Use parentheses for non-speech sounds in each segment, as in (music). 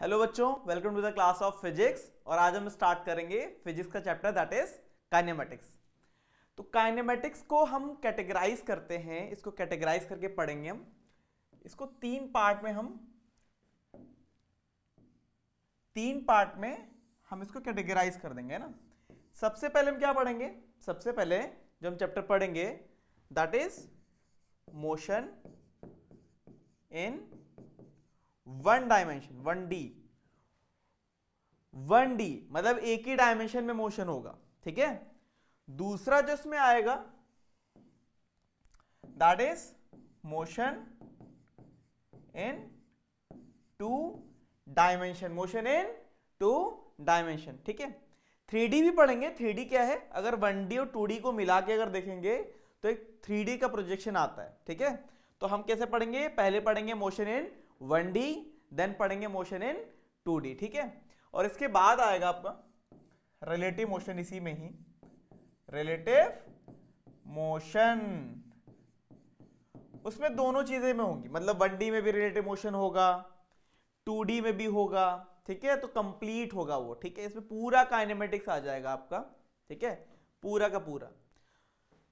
Hello बच्चों welcome to the class of physics और आज हम स्टार्ट करेंगे फिजिक्स का चैप्टर दैट इज़ काइनेमेटिक्स तो काइनेमेटिक्स को हम कैटेगराइज करते हैं, इसको कैटेगराइज करके पढ़ेंगे हम। इसको तीन पार्ट में हम, तीन पार्ट में हम इसको कैटेगराइज कर देंगे ना? सबसे पहले हम क्या पढ़ेंगे? सबसे पहले जो हम चैप्टर पढ़ेंगे that is motion in one dimension, one D one D मतलब एक ही डायमेंशन में मोशन होगा, ठीक है? दूसरा जो इसमें आएगा that is motion in two dimension motion in two dimension ठीक है? थ्री भी पढ़ेंगे थ्री क्या है? अगर वन और टू को मिला के अगर देखेंगे तो एक थ्री का प्रोजेक्शन आता है, ठीक है? तो हम कैसे पढ़ेंगे? पहले पढ़ेंगे motion in one D then पढ़ेंगे मोशन इन टू डी ठीक है? और इसके बाद आएगा आपका रिलेटिव मोशन इसी में ही। रिलेटिव मोशन उसमें दोनों चीज़ें में होंगी। मतलब वन डी में भी रिलेटिव मोशन होगा टू डी में भी होगा, ठीक है? तो कंप्लीट होगा वो, ठीक है? इसमें पूरा काइनेमेटिक्स आ जाएगा आपका, ठीक है? पूरा का पूरा।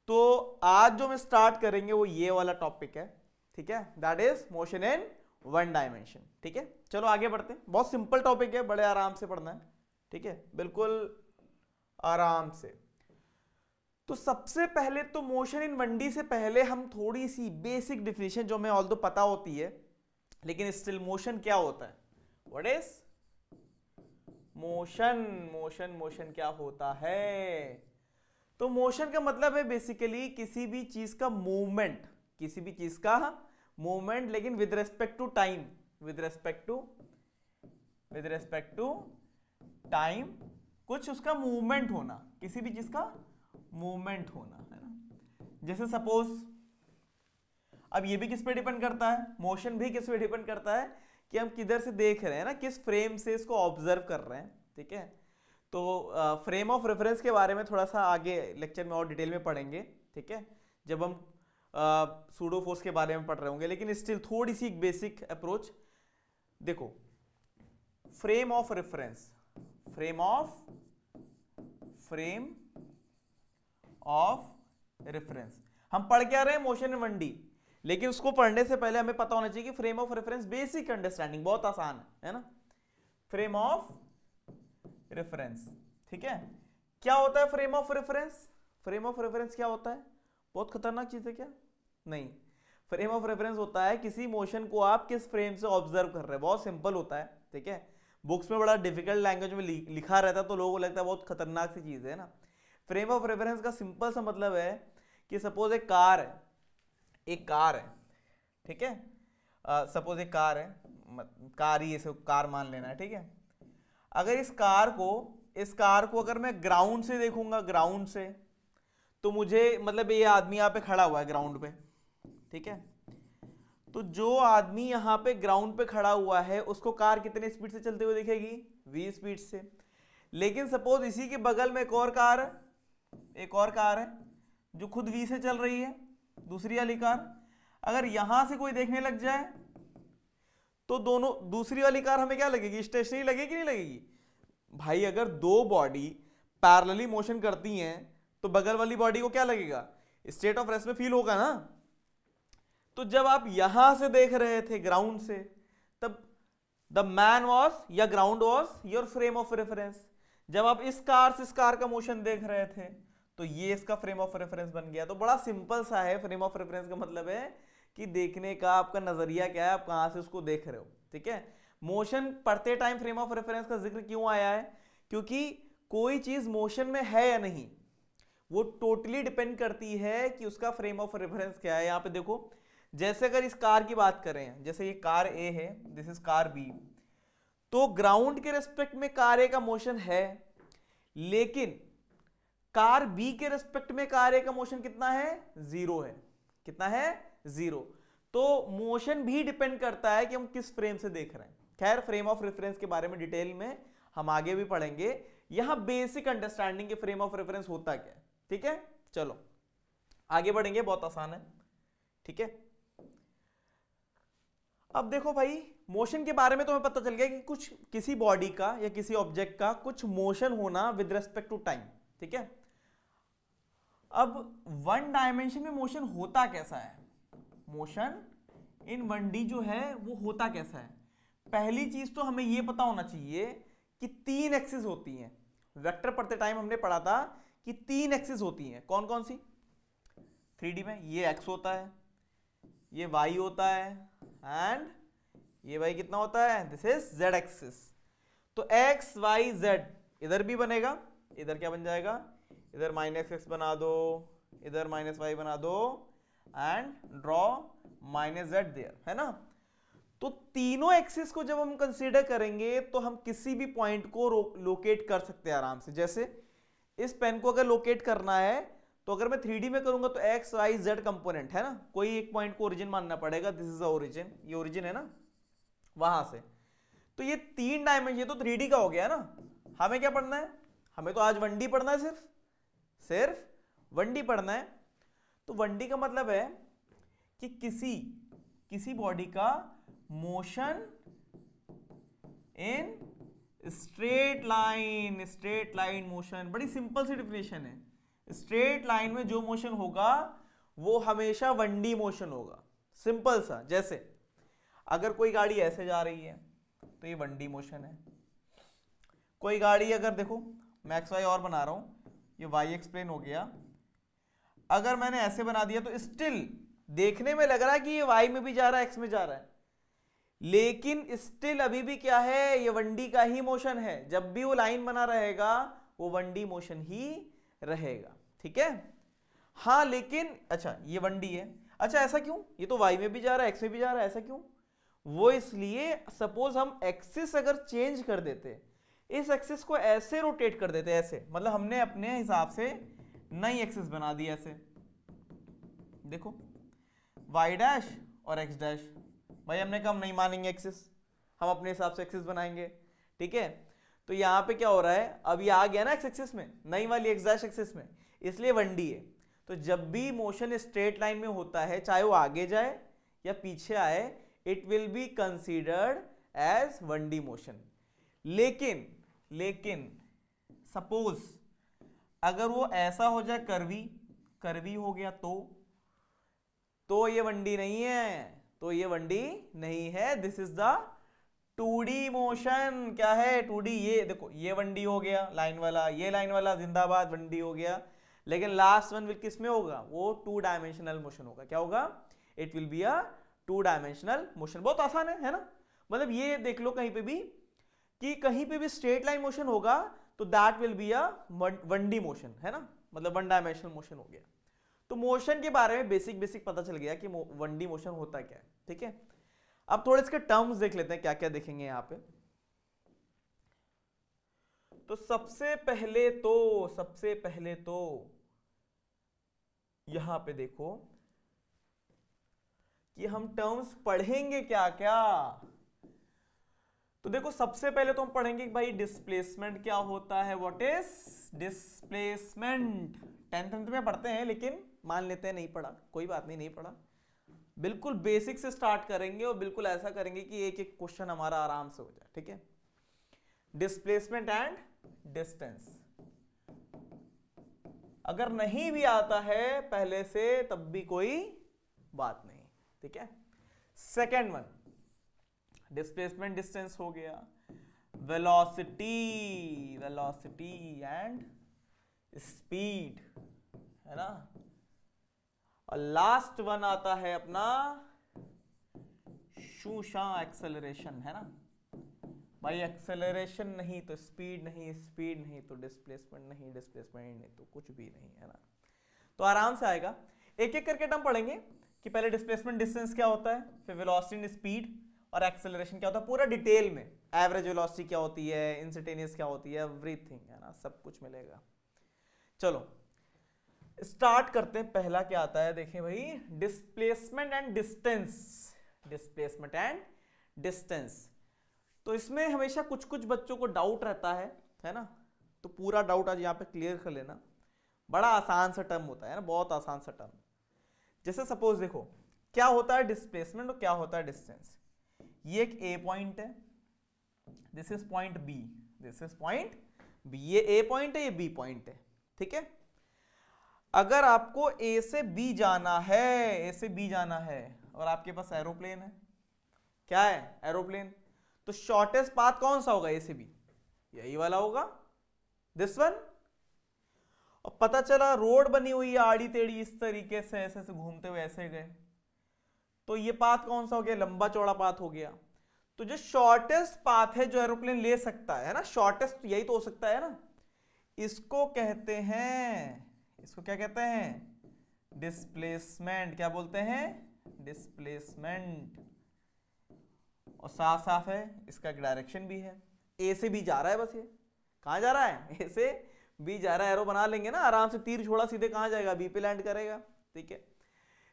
तो आज जो मैं स्टार्ट करेंगे वो ये वाला टॉपिक है, ठीक है? That is motion in one dimension, ठीक है? चलो आगे बढ़ते हैं। बहुत सिंपल टॉपिक है, बड़े आराम से पढ़ना है, ठीक है? बिल्कुल आराम से। तो सबसे पहले तो मोशन इन वनडी से पहले हम थोड़ी सी बेसिक डिफिनेशन जो हमें ऑल दो पता होती है, लेकिन स्टिल मोशन क्या होता है? What is motion motion motion क्या होता है? तो मोशन का मतलब है बेसिकली किसी भी चीज़ का मूवमेंट किसी भी चीज़ का मूवमेंट लेकिन with respect to time with respect to with respect to time कुछ उसका मूवमेंट होना, किसी भी चीज़ का मूवमेंट होना, है ना? जैसे सपोज़ अब ये भी किस पे डिपेंड करता है? मोशन भी किस पे डिपेंड करता है? कि हम किधर से देख रहे हैं ना? किस फ्रेम से इसको ऑब्ज़र्व कर रहे हैं, ठीक है? तो फ्रेम ऑफ़ रेफरेंस के बारे में थोड़ा सा आगे लेक्चर में और डिटेल में पढ़ेंगे, ठीक है? जब हम सूडो फोर्स के बारे में पढ़ रहे होंगे, लेकिन स्टिल थोड़ी सी बेसिक अप्रोच देखो frame of reference frame of frame of reference हम पढ़ क्या रहे हैं? मोशन इन वन डी लेकिन उसको पढ़ने से पहले हमें पता होना चाहिए कि frame of reference basic understanding बहुत आसान है है ना? फ्रेम ऑफ़ रेफरेंस ठीक है? क्या होता है frame of reference frame of reference क्या होता है? बहुत खतरनाक चीज़ है क्या? नहीं। फ्रेम ऑफ़ रेफरेंस होता है किसी मोशन को आप किस फ्रेम से ऑब्ज़र्व कर रहे हैं। बहुत सिंपल होता है, ठीक है? बुक्स में बड़ा डिफ़िकल्ट लैंग्वेज में लिखा रहता है तो लोगों को लगता है बहुत खतरनाक सी चीज़ है ना। फ्रेम ऑफ़ रेफरेंस का सिंपल सा मतलब है कि सपोज़ एक कार है, एक कार है, ठीक है? सपोज़ एक कार है कार ही ऐसे कार मान लेना है, ठीक है? अगर इस कार को, इस कार को अगर मैं ग्राउंड से देखूँगा, ग्राउंड से तो मुझे मतलब ये आदमी यहाँ पे खड़ा हुआ है ग्राउंड पे, ठीक है? तो जो आदमी यहाँ पे ग्राउंड पे खड़ा हुआ है, उसको कार कितने स्पीड से चलते हुए दिखेगी? वी स्पीड से। लेकिन सपोज़ इसी के बगल में एक और कार है एक और कार है, जो खुद वी से चल रही है, दूसरी वाली कार। अगर यहाँ से कोई देखने लग जाए तो दोनों, दूसरी वाली कार हमें क्या लगेगी? स्टेशनरी लगेगी नहीं लगेगी? भाई, अगर दो बॉडी पैरेलली मोशन करती हैं तो बगल वाली बॉडी को क्या लगेगा? स्टेट ऑफ़ रेस्ट में फील होगा ना? तो जब आप यहाँ से देख रहे थे ग्राउंड से, तब द मैन वॉज़ या ground was your frame of reference जब आप इस कार से इस कार का मोशन देख रहे थे तो ये इसका फ्रेम ऑफ़ रेफरेंस बन गया। तो बड़ा सिंपल सा है फ्रेम ऑफ़ रेफरेंस का मतलब है कि देखने का आपका नज़रिया क्या है, आप कहाँ से उसको देख रहे हो, ठीक है? मोशन पढ़ते टाइम फ्रेम ऑफ़ रेफरेंस का ज़िक्र क्यों आया है? क्योंकि कोई चीज़ मोशन में है या नहीं? वो टोटली डिपेंड करती है कि उसका फ्रेम ऑफ़ रेफरेंस क्या है। यहाँ पे देखो, जैसे अगर इस कार की बात करें, जैसे ये कार ए है दिस इज़ कार बी तो ग्राउंड के रेस्पेक्ट में कार ए का मोशन है, लेकिन कार बी के रेस्पेक्ट में कार ए का मोशन कितना है? ज़ीरो है। कितना है? ज़ीरो तो मोशन भी डिपेंड करता है कि हम किस फ्रेम से देख रहे हैं। खैर फ्रेम ऑफ़ रेफरेंस के बारे में डिटेल में हम आगे भी पढ़ेंगे। यहाँ बेसिक अंडरस्टैंडिंग के फ्रेम ऑफ़ रेफरेंस होता क्या है? ठीक है? चलो। आगे बढ़ेंगे, बहुत आसान है। ठीक है? अब देखो भाई मोशन के बारे में तो हमें पता चल गया कि कुछ किसी बॉडी का या किसी ऑब्जेक्ट का कुछ मोशन होना विद रेस्पेक्ट टू टाइम ठीक है? अब वन डायमेंशन में मोशन होता कैसा है? मोशन इन वन डी जो है, वो होता कैसा है? पहली चीज़ तो हमें ये पता होना चाहिए कि तीन एक्सिस होती हैं। वेक्टर पढ़ते टाइम हमने पढ़ा था कि तीन एक्सिस होती हैं। कौन कौन सी? थ्री में ये एक्स होता है, ये वाई होता है एंड ये वाई कितना होता है? दिस इज़ जेड एक्सिस तो एक्स वाई जेड इधर भी बनेगा, इधर क्या बन जाएगा? इधर माइनस एक्स बना दो, इधर माइनस वाई बना दो and draw minus Z there है ना? तो तीनों एक्सिस को जब हम कंसीडर करेंगे तो हम किसी भी पॉइंट को लोकेट कर सकते हैं आराम से। जैसे इस पेन को अगर लोकेट करना है तो अगर मैं थ्री में करूँगा तो एक्स वाई जेड कंपोनेंट है ना? कोई एक पॉइंट को ओरिजिन मानना पड़ेगा दिस इज़ ओरिजिन ये ओरिजिन है ना? वहाँ से। तो ये तीन डायमेंशन तो थ्री का हो गया ना? हमें क्या पढ़ना है? हमें तो आज वन पढ़ना है सिर्फ़। सिर्फ़ वन पढ़ना है। तो वन का मतलब है कि किसी किसी बॉडी का motion in straight line straight line motion, बड़ी सिंपल सी डिफिनेशन है। स्ट्रेट लाइन में जो मोशन होगा, वो हमेशा वनडी मोशन होगा। सिंपल सा, जैसे, अगर कोई गाड़ी ऐसे जा रही है तो ये वनडी मोशन है। कोई गाड़ी अगर देखो, मैं एक्स वाई और बना रहा हूँ, ये वाई एक्सप्लेन हो गया। अगर मैंने ऐसे बना दिया तो स्टिल देखने में लग रहा है कि ये वाई में भी जा रहा है एक्स में जा रहा है। लेकिन स्टिल अभी भी क्या है, ये वनडी का ही मोशन है। जब भी वो लाइन बना रहेगा, वो वनडी मोशन ही रहेगा। ठीक है? हाँ लेकिन अच्छा ये वनडी है। अच्छा ऐसा क्यों? ये तो वाई में भी जा रहा है एक्स में भी जा रहा है, ऐसा क्यों? वो इसलिए सपोज़ हम एक्सिस अगर चेंज कर देते, इस एक्सिस को ऐसे रोटेट कर देते, ऐसे। मतलब हमने अपने हिसाब से नई एक्सिस बना दी ऐसे। देखो वाई डैश और एक्स डैश भाई हमने कहा हम नहीं मानेंगे एक्सिस हम अपने हिसाब से एक्सिस बनाएँगे। ठीक है? तो यहाँ पे क्या हो रहा है? अब ये आ गया ना एक्स एक्सिस में, नई वाली एक्सैश एक्सिस में। इसलिए वन डी है। तो जब भी मोशन स्ट्रेट लाइन में होता है, चाहे वो आगे जाए या पीछे आए it will be considered as one D motion लेकिन लेकिन सपोज़ अगर वो ऐसा हो जाए करवी करवी हो गया तो तो ये वनडी नहीं है। तो ये वनडी नहीं है this is the two D motion क्या है टू डी ये देखो, ये वनडी हो गया लाइन वाला, ये लाइन वाला जिंदाबाद वनडी हो गया। लेकिन लास्ट वन किसमें होगा? वो टू डायमेंशनल मोशन होगा। क्या होगा? It will be a two dimensional motion बहुत आसान है है ना? मतलब ये देख लो कहीं पे भी कि कहीं पे भी स्ट्रेट लाइन मोशन होगा तो that will be a one D motion है ना? मतलब वन डायमेंशनल मोशन हो गया। तो मोशन के बारे में बेसिक बेसिक पता चल गया कि वन डी मोशन होता क्या है, ठीक है? अब थोड़े इसके टर्म्स देख लेते हैं क्या क्या देखेंगे यहाँ पे। तो सबसे पहले तो सबसे पहले तो यहाँ पे देखो कि हम टर्म्स पढ़ेंगे क्या क्या तो देखो, सबसे पहले तो हम पढ़ेंगे भाई डिस्प्लेसमेंट क्या होता है व्हाट इज़ डिस्प्लेसमेंट टेंथ में पढ़ते हैं, लेकिन मान लेते हैं, नहीं पढ़ा, कोई बात नहीं नहीं पढ़ा। बिल्कुल बेसिक से स्टार्ट करेंगे और बिल्कुल ऐसा करेंगे कि एक एक क्वेश्चन हमारा आराम से हो जाए, ठीक है? डिस्प्लेसमेंट एंड डिस्टेंस अगर नहीं भी आता है पहले से, तब भी कोई बात नहीं, ठीक है? सेकेंड वन डिस्प्लेसमेंट डिस्टेंस हो गया। वेलोसिटी वेलोसिटी एंड स्पीड है ना? और लास्ट वन आता है अपना, शूशा एक्सेलरेशन है ना? भाई एक्सेलरेशन नहीं तो स्पीड नहीं स्पीड नहीं तो डिस्प्लेसमेंट नहीं डिस्प्लेसमेंट नहीं तो कुछ भी नहीं, है ना? तो आराम से आएगा। एक एक करके हम पढ़ेंगे कि पहले डिस्प्लेसमेंट डिस्टेंस क्या होता है, फिर वेलोसिटी स्पीड और एक्सेलरेशन क्या होता है, पूरा डिटेल में। एवरेज वेलोसिटी क्या होती है इंस्टेनियस क्या होती है एवरीथिंग है ना? सब कुछ मिलेगा। चलो स्टार्ट करते हैं, पहला क्या आता है, देखें भाई displacement and distance displacement and distance तो इसमें हमेशा कुछ कुछ बच्चों को डाउट रहता है है ना? तो पूरा डाउट आज यहाँ पे क्लियर कर लेना। बड़ा आसान सा टर्म होता है ना? बहुत आसान सा टर्म जैसे सपोज़ देखो, क्या होता है डिस्प्लेसमेंट और क्या होता है डिस्टेंस ये एक ए पॉइंट है। This is point B this is point B ये ए पॉइंट है, ये बी पॉइंट है। ठीक है? अगर आपको ए से बी जाना है ए से बी जाना है, और आपके पास एरोप्लेन है, क्या है एरोप्लेन तो शॉर्टेस्ट पाथ कौन सा होगा ए से बी यही वाला होगा। दिस वन और पता चला रोड बनी हुई है आड़ी टेढ़ी इस तरीके से, ऐसे से घूमते हुए, ऐसे गए। तो ये पाथ कौन सा हो गया? लंबा चौड़ा पाथ हो गया। तो जो शॉर्टेस्ट पाथ है, जो एरोप्लेन ले सकता है ना? शॉर्टेस्ट यही तो हो सकता है ना? इसको कहते हैं इसको क्या कहते हैं? डिस्प्लेसमेंट क्या बोलते हैं? डिस्प्लेसमेंट और साफ़ साफ़ है, इसका डायरेक्शन भी है। ए से बी जा रहा है बस ये। कहाँ जा रहा है? (laughs) ए से बी जा रहा है। एरो बना लेंगे ना, आराम से तीर छोड़ा, सीधे कहाँ जाएगा? बी पे लैंड करेगा। ठीक है?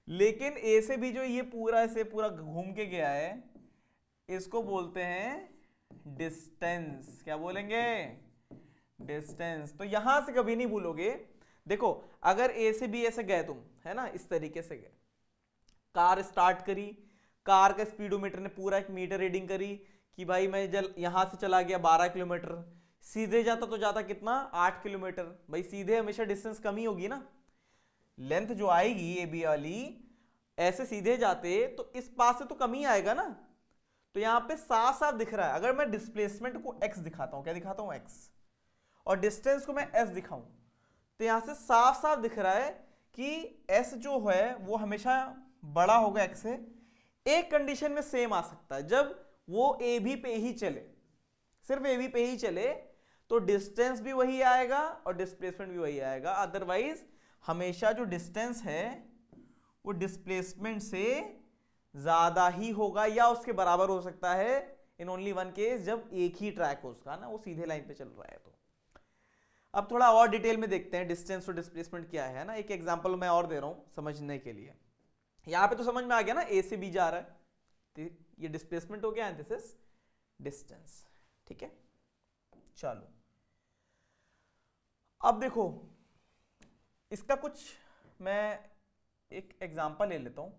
लेकिन ए से बी जो ये पूरा ऐसे पूरा घूम के गया है, इसको बोलते हैं डिस्टेंस क्या बोलेंगे? डिस्टेंस तो यहाँ से कभी नहीं भूलोगे देखो, अगर ए से बी ऐसे गए तुम, है ना, इस तरीके से गए। कार स्टार्ट करी, कार का स्पीडोमीटर ने पूरा एक मीटर रीडिंग करी कि भाई मैं जल, यहाँ से चला गया 12 किलोमीटर, सीधे जाता तो जाता कितना? 8 किलोमीटर। भाई सीधे हमेशा डिस्टेंस कमी होगी ना। लेंथ जो आएगी ए बी वाली, ऐसे सीधे जाते तो इस पास से तो कमी आएगा ना। तो यहाँ पे साफ़ साफ़ दिख रहा है। अगर मैं डिस्प्लेसमेंट को एक्स दिखाता हूँ, क्या दिखाता हूँ? एक्स और डिस्टेंस को मैं एस दिखाऊँ। तो यहाँ से साफ़ साफ़ दिख रहा है कि एस जो है, वो हमेशा बड़ा होगा x से। एक कंडीशन में सेम आ सकता है। जब वो ए भी पे ही चले, सिर्फ़ ए भी पे ही चले तो डिस्टेंस भी वही आएगा और डिस्प्लेसमेंट भी वही आएगा। अदरवाइज़ हमेशा जो डिस्टेंस है, वो डिस्प्लेसमेंट से ज़्यादा ही होगा या उसके बराबर हो सकता है। इन ओनली वन केस जब एक ही ट्रैक हो उसका, ना, वो सीधे लाइन पे चल रहा है तो। अब थोड़ा और डिटेल में देखते हैं डिस्टेंस और डिस्प्लेसमेंट क्या है ना? एक एग्ज़ाम्पल मैं और दे रहा हूँ समझने के लिए। यहाँ पे तो समझ में आ गया ना ए से बी जा रहा है। तो ये डिस्प्लेसमेंट हो गया एंड दिस इज़ डिस्टेंस ठीक है? चलो। अब देखो, इसका कुछ मैं एक एग्ज़ाम्पल ले लेता हूँ।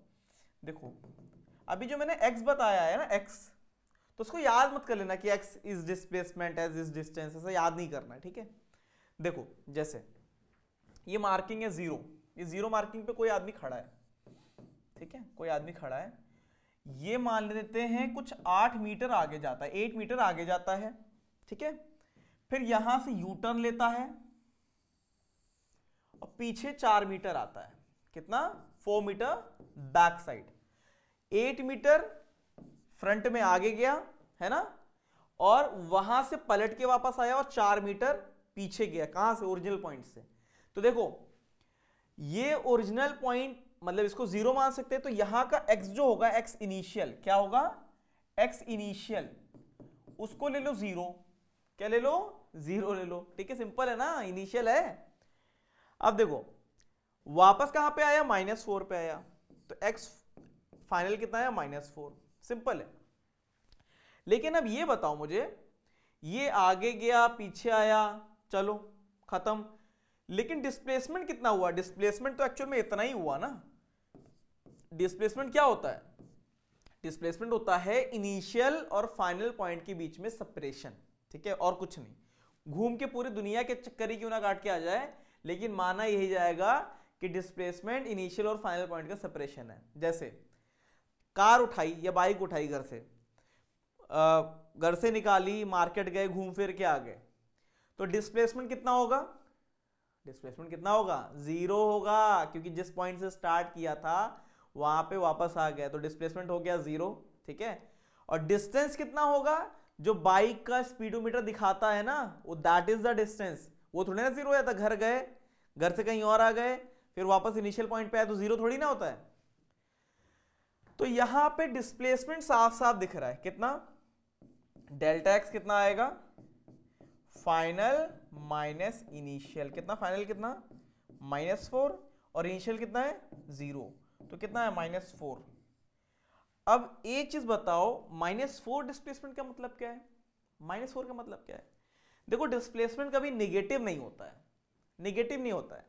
देखो, अभी जो मैंने x बताया है ना, x तो उसको याद मत कर लेना कि x is displacement as is distance ऐसा याद नहीं करना, ठीक है? देखो, जैसे, ये मार्किंग है ज़ीरो ये ज़ीरो मार्किंग पे कोई आदमी खड़ा है। ठीक है? कोई आदमी खड़ा है। ये मान लेते हैं कुछ आठ मीटर आगे जाता है। एट मीटर आगे जाता है। ठीक है? फिर यहाँ से यू टर्न लेता है। और पीछे चार मीटर आता है। कितना? Four metre back side eight metre front में आगे गया, है ना? और वहाँ से पलट के वापस आया और चार मीटर पीछे गया, कहाँ से? ओरिजिनल पॉइंट से। तो देखो, ये ओरिजिनल पॉइंट मतलब इसको ज़ीरो मान सकते हैं तो यहाँ का एक्स जो होगा एक्स इनिशियल क्या होगा? एक्स इनिशियल उसको ले लो ज़ीरो क्या ले लो? ज़ीरो ले लो। ठीक है सिंपल है ना? इनिशियल है। अब देखो, वापस कहाँ पे आया? माइनस फोर पे आया। तो एक्स फाइनल कितना है? माइनस फोर सिंपल है। लेकिन अब ये बताओ मुझे, ये आगे गया, पीछे आया चलो, खत्म। लेकिन डिस्प्लेसमेंट कितना हुआ? डिस्प्लेसमेंट तो एक्चुअल में इतना ही हुआ ना। डिस्प्लेसमेंट क्या होता है? डिस्प्लेसमेंट होता है इनिशियल और फाइनल पॉइंट के बीच में सेपरेशन ठीक है? और कुछ नहीं। घूम के पूरी दुनिया के चक्कर ही क्यों ना काट के आ जाए? लेकिन माना यही जाएगा कि डिस्प्लेसमेंट इनिशियल और फाइनल पॉइंट का सेपरेशन है। जैसे, कार उठाई या बाइक उठाई घर से। घर से निकाली मार्केट गए, घूम फिर के आ गए। तो डिस्प्लेसमेंट कितना होगा? डिस्प्लेसमेंट कितना होगा? ज़ीरो होगा, क्योंकि जिस पॉइंट से स्टार्ट किया था, वहाँ पे वापस आ गया तो डिस्प्लेसमेंट हो गया ज़ीरो ठीक है? और डिस्टेंस कितना होगा? जो बाइक का स्पीडोमीटर दिखाता है ना, वो दैट इज़ द डिस्टेंस वो थोड़ी ना ज़ीरो हो जाता घर गए, घर से कहीं और आ गए, फिर वापस इनिशियल पॉइंट पे आए तो ज़ीरो थोड़ी ना होता है। तो यहाँ पे डिस्प्लेसमेंट साफ़ साफ़ दिख रहा है। कितना? डेल्टा एक्स कितना आएगा? फाइनल माइनस इनिशियल, कितना फाइनल कितना? माइनस फोर, और इनिशियल कितना है? ज़ीरो। तो कितना है? Minus four. अब एक चीज़ बताओ, माइनस फोर डिस्प्लेसमेंट का मतलब क्या है? माइनस फोर का मतलब क्या है? देखो, डिस्प्लेसमेंट कभी निगेटिव नहीं होता है। निगेटिव नहीं होता है।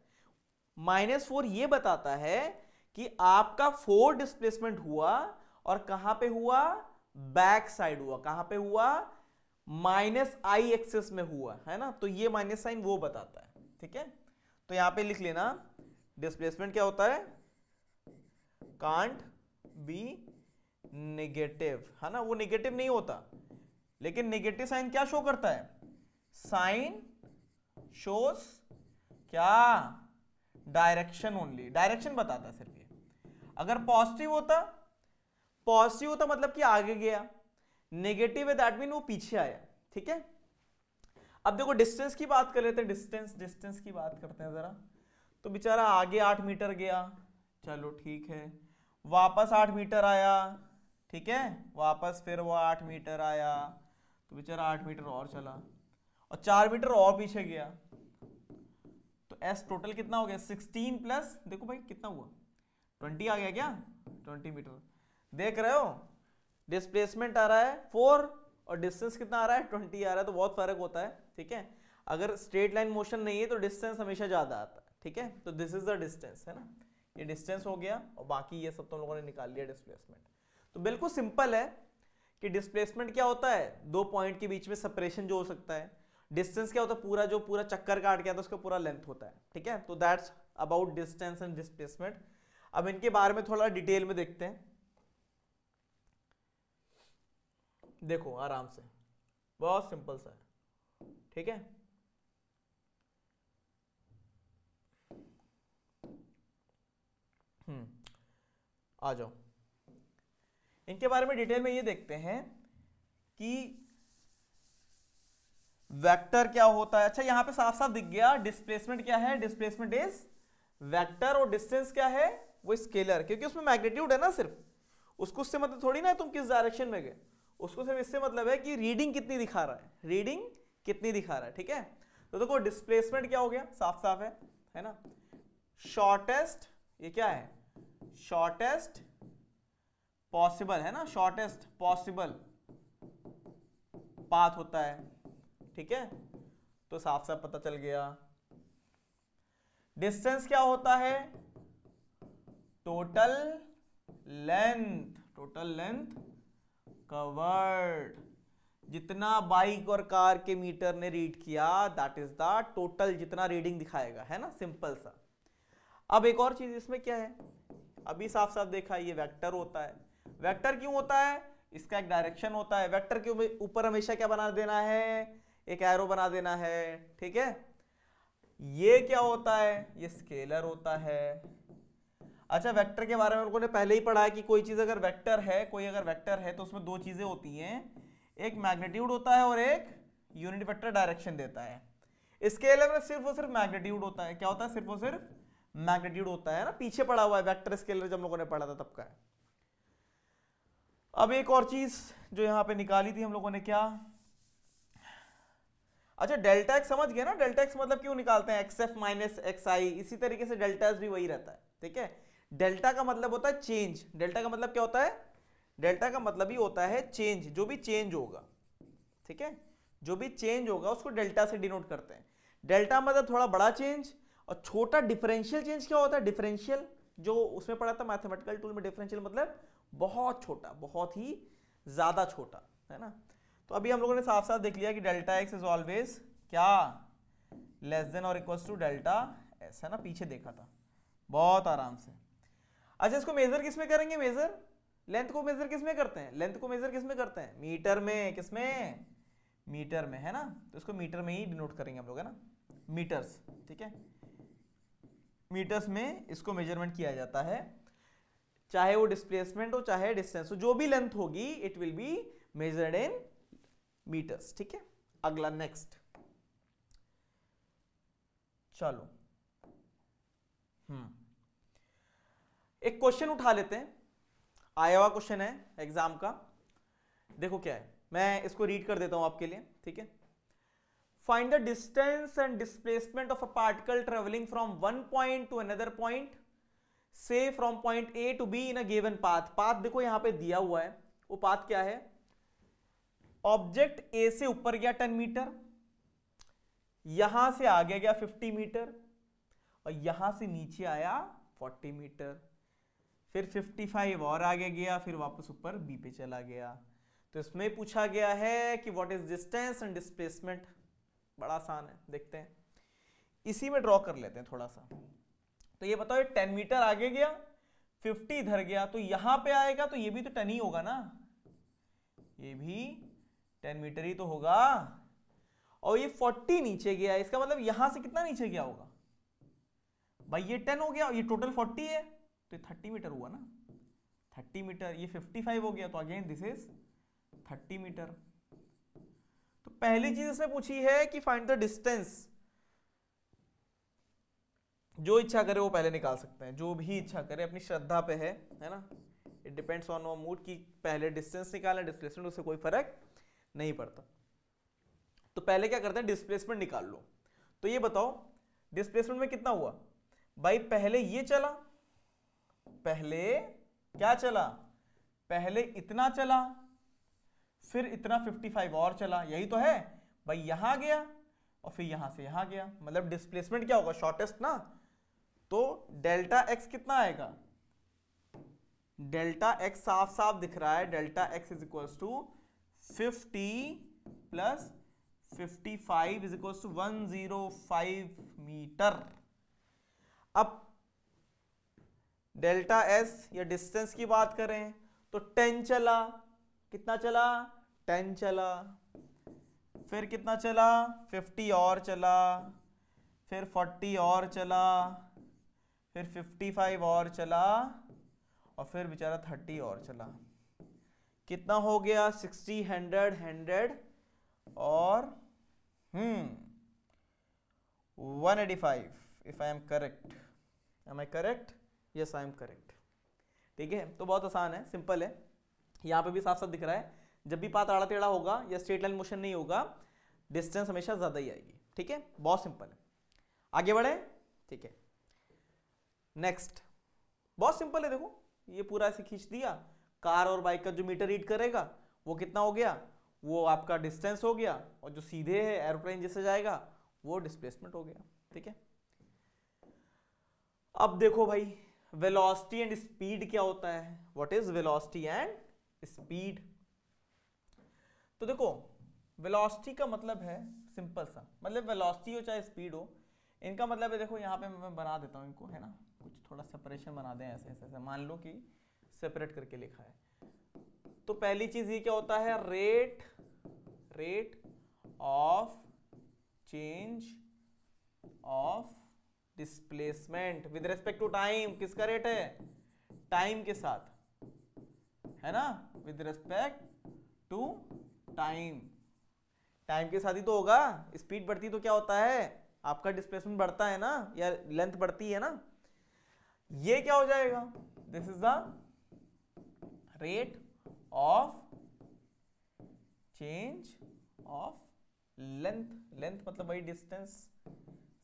माइनस फोर ये बताता है कि आपका फोर डिस्प्लेसमेंट हुआ, और कहाँ पे हुआ? बैक साइड हुआ। कहाँ पे हुआ? माइनस आई एक्सेस में हुआ, है ना? तो ये माइनस साइन वो बताता है, ठीक है? तो यहाँ पे लिख लेना डिस्प्लेसमेंट क्या होता है? कांट बी नेगेटिव है ना? वो नेगेटिव नहीं होता, लेकिन नेगेटिव साइन क्या शो करता है? साइन शोस क्या? डायरेक्शन ओनली डायरेक्शन बताता है सिर्फ़ ये। अगर पॉजिटिव होता पॉजिटिव होता मतलब कि आगे गया नेगेटिव है दैट मीन वो पीछे आया ठीक है? अब देखो डिस्टेंस की बात कर लेते हैं डिस्टेंस डिस्टेंस की बात करते हैं जरा। तो बेचारा आगे आठ मीटर गया। चलो, ठीक है। वापस आठ मीटर आया, ठीक है? वापस फिर वो आठ मीटर आया। तो बेचारा आठ मीटर और चला और चार मीटर और पीछे गया। तो एस टोटल कितना हो गया? सिक्सटीन प्लस देखो भाई, कितना हुआ? ट्वेंटी आ गया क्या? Twenty metre. देख रहे हो? डिस्प्लेसमेंट आ रहा है फोर और डिस्टेंस कितना आ रहा है ट्वेंटी आ रहा है तो बहुत फ़र्क होता है, ठीक है? अगर स्ट्रेट लाइन मोशन नहीं है तो डिस्टेंस हमेशा ज़्यादा आता है, ठीक है? तो दिस इज़ द डिस्टेंस है ना? ये डिस्टेंस हो गया और बाकी ये सब तो लोगों ने निकाल लिया डिस्प्लेसमेंट तो बिल्कुल सिंपल है कि डिस्प्लेसमेंट क्या होता है? दो पॉइंट के बीच में सेपरेशन जो हो सकता है। डिस्टेंस क्या होता है? पूरा जो पूरा चक्कर काट गया था उसका पूरा लेंथ होता है, ठीक है? तो that's about distance and displacement अब इनके बारे में थोड़ा डिटेल में देखते हैं। देखो, आराम से। बहुत सिंपल सा है। ठीक है? हम्म आ जाओ। इनके बारे में डिटेल में ये देखते हैं कि वेक्टर क्या होता है। अच्छा यहाँ पे साफ़ साफ़ दिख गया डिस्प्लेसमेंट क्या है? डिस्प्लेसमेंट इज़ वेक्टर और डिस्टेंस क्या है? वो स्केलर क्योंकि उसमें मैग्नेट्यूड है ना सिर्फ़। उसको उससे मतलब थोड़ी ना तुम किस डायरेक्शन में गए। उसको सिर्फ़ इससे मतलब है कि रीडिंग कितनी दिखा रहा है। रीडिंग कितनी दिखा रहा है, ठीक है? तो देखो डिस्प्लेसमेंट क्या हो गया? साफ़ साफ़ है है ना? शॉर्टेस्ट ये क्या है? शॉर्टेस्ट पॉसिबल है ना? शॉर्टेस्ट पॉसिबल पाथ होता है, ठीक है? तो साफ़ साफ़ पता चल गया। डिस्टेंस क्या होता है? Total length total length covered. जितना बाइक और कार के मीटर ने रीड किया दैट इज़ द टोटल जितना रीडिंग दिखाएगा, है ना? सिंपल सा। अब एक और चीज़ इसमें क्या है? अभी साफ़ साफ़ देखा, ये वेक्टर होता है। वेक्टर क्यों होता है? इसका एक डायरेक्शन होता है। वेक्टर के ऊपर हमेशा क्या बना देना है? एक एरो बना देना है। ठीक है? ये क्या होता है? ये स्केलर होता है। अच्छा वेक्टर के बारे में लोगों ने पहले ही पढ़ा है कि कोई चीज़ अगर वेक्टर है, कोई अगर वेक्टर है तो उसमें दो चीज़ें होती हैं। एक मैग्नीट्यूड होता है और एक यूनिट वेक्टर डायरेक्शन देता है। स्केलर में सिर्फ़ और सिर्फ़ मैग्नीट्यूड होता है। क्या होता है? सिर्फ़ और सिर्फ़ मैग्नीट्यूड होता है ना? पीछे पड़ा हुआ है वेक्टर स्केलर जब लोगों ने पढ़ा था तब का। अब एक और चीज़ जो यहाँ पे निकाली थी हम लोगों ने क्या? अच्छा डेल्टा एक्स समझ गए ना? डेल्टा एक्स मतलब क्यों निकालते हैं? X F minus X I इसी तरीके से डेल्टा एक्स भी वही रहता है, ठीक है? डेल्टा का मतलब होता है चेंज। डेल्टा का मतलब क्या होता है? डेल्टा का मतलब ही होता है चेंज। जो भी चेंज होगा, ठीक है? जो भी चेंज होगा, उसको डेल्टा से डिनोट करते हैं। डेल्टा मतलब थोड़ा बड़ा चेंज और छोटा डिफरेंशियल चेंज क्या होता है? डिफरेंशियल, जो उसमें पढ़ा था मैथमेटिकल टूल में डिफरेंशियल मतलब बहुत छोटा, बहुत ही ज़्यादा छोटा, है ना? तो अभी हम लोगों ने साफ़ साफ़ देख लिया कि डेल्टा एक्स इज़ ऑलवेज क्या? लेस देन और इक्वल टू डेल्टा एस, है ना? पीछे देखा था। बहुत आराम से। अच्छा इसको मेजर किसमें करेंगे? मेजर लेंथ को मेजर किसमें करते हैं? लेंथ को मेजर किसमें करते हैं? मीटर में, किसमें? मीटर में, है ना? तो इसको मीटर में ही डिनोट करेंगे हम लोग, है ना? मीटर्स ठीक है? मीटर्स में इसको मेज़रमेंट किया जाता है। चाहे वो डिस्प्लेसमेंट हो, चाहे डिस्टेंस हो, जो भी लेंथ होगी it will be measured in metres ठीक है? अगला नेक्स्ट चलो। हम्म। एक क्वेश्चन उठा लेते हैं। आया हुआ क्वेश्चन है एग्ज़ाम का। देखो क्या है। मैं इसको रीड कर देता हूँ आपके लिए, ठीक है? Find the distance and displacement of a particle travelling from one point to another point से from point A to B in a given path path देखो यहाँ पे दिया हुआ है। वो पाथ क्या है? ऑब्जेक्ट ए से ऊपर गया टेन मीटर यहाँ से आगे गया फिफ्टी मीटर और यहाँ से नीचे आया फोर्टी मीटर फिर फिफ्टी फाइव और आगे गया, फिर वापस ऊपर बी पे चला गया। तो इसमें पूछा गया है कि what is distance and displacement बड़ा आसान है, देखते हैं। इसी में ड्रॉ कर लेते हैं थोड़ा सा। तो ये बताओ, ये टेन मीटर आगे गया फिफ्टी इधर गया तो यहाँ पे आएगा तो ये भी तो टेन ही होगा ना? ये भी टेन मीटर ही तो होगा। और ये फोर्टी नीचे गया, इसका मतलब यहाँ से कितना नीचे गया होगा? भाई, ये टेन हो गया, ये टोटल फोर्टी है। तो थर्टी मीटर हुआ ना? थर्टी मीटर ये फिफ्टी फाइव हो गया तो again this is thirty metre तो पहली चीज़ इसने पूछी है कि फाइंड द डिस्टेंस जो इच्छा करे वो पहले निकाल सकते हैं। जो भी इच्छा करे, अपनी श्रद्धा पे है है ना? इट डिपेंड्स ऑन मूड कि पहले डिस्टेंस निकालना डिस्प्लेसमेंट उससे कोई फ़र्क नहीं पड़ता। तो पहले क्या करते हैं? डिस्प्लेसमेंट निकाल लो। तो ये बताओ डिस्प्लेसमेंट में कितना हुआ? भाई, पहले ये चला पहले क्या चला? पहले इतना चला, फिर इतना 55 और चला, यही तो है। भाई यहाँ गया और फिर यहाँ से यहाँ गया। मतलब डिस्प्लेसमेंट क्या होगा? शॉर्टेस्ट ना? तो डेल्टा एक्स कितना आएगा? डेल्टा एक्स साफ़ साफ़ दिख रहा है। Delta X is equal to fifty plus fifty five is equal to one zero five metre अब डेल्टा एस या डिस्टेंस की बात करें तो टेन चला। कितना चला? टेन चला। फिर कितना चला? फिफ्टी और चला। फिर फोर्टी और चला। फिर फिफ्टी फाइव और चला। और फिर बेचारा थर्टी और चला। कितना हो गया? सिक्सटी, हंड्रेड हंड्रेड और हम्म one eighty five if I am correct am I correct yes I am correct ठीक है? तो बहुत आसान है सिंपल है। यहाँ पे भी साफ़ साफ़ दिख रहा है। जब भी पात आड़ा टेढ़ा होगा या स्ट्रेट लाइन मोशन नहीं होगा डिस्टेंस हमेशा ज़्यादा ही आएगी। ठीक है? बहुत सिंपल है। आगे बढ़े। ठीक है। नेक्स्ट बहुत सिंपल है, देखो। ये पूरा ऐसे खींच दिया। कार और बाइक का जो मीटर रीड करेगा, वो कितना हो गया? वो आपका डिस्टेंस हो गया। और जो सीधे है एरोप्लेन जिससे जाएगा, वो डिस्प्लेसमेंट हो गया। ठीक है? अब देखो भाई वेलोसिटी एंड स्पीड क्या होता है? What is velocity and speed तो देखो वेलोसिटी का मतलब है सिंपल सा। मतलब वेलोसिटी हो चाहे स्पीड हो, इनका मतलब है देखो, यहाँ पे मैं बना देता हूँ इनको, है ना? कुछ थोड़ा सेपरेशन बना दें ऐसे ऐसे ऐसे। मान लो कि सेपरेट करके लिखा है। तो पहली चीज़ ये क्या होता है? Rate rate of change of displacement with respect to time किसका रेट है? टाइम के साथ. है ना? With respect to time time के साथ ही तो होगा. स्पीड बढ़ती तो क्या होता है? आपका डिस्प्लेसमेंट बढ़ता है ना? या लेंथ बढ़ती है ना? ये क्या हो जाएगा? This is the rate of change of length length मतलब वही डिस्टेंस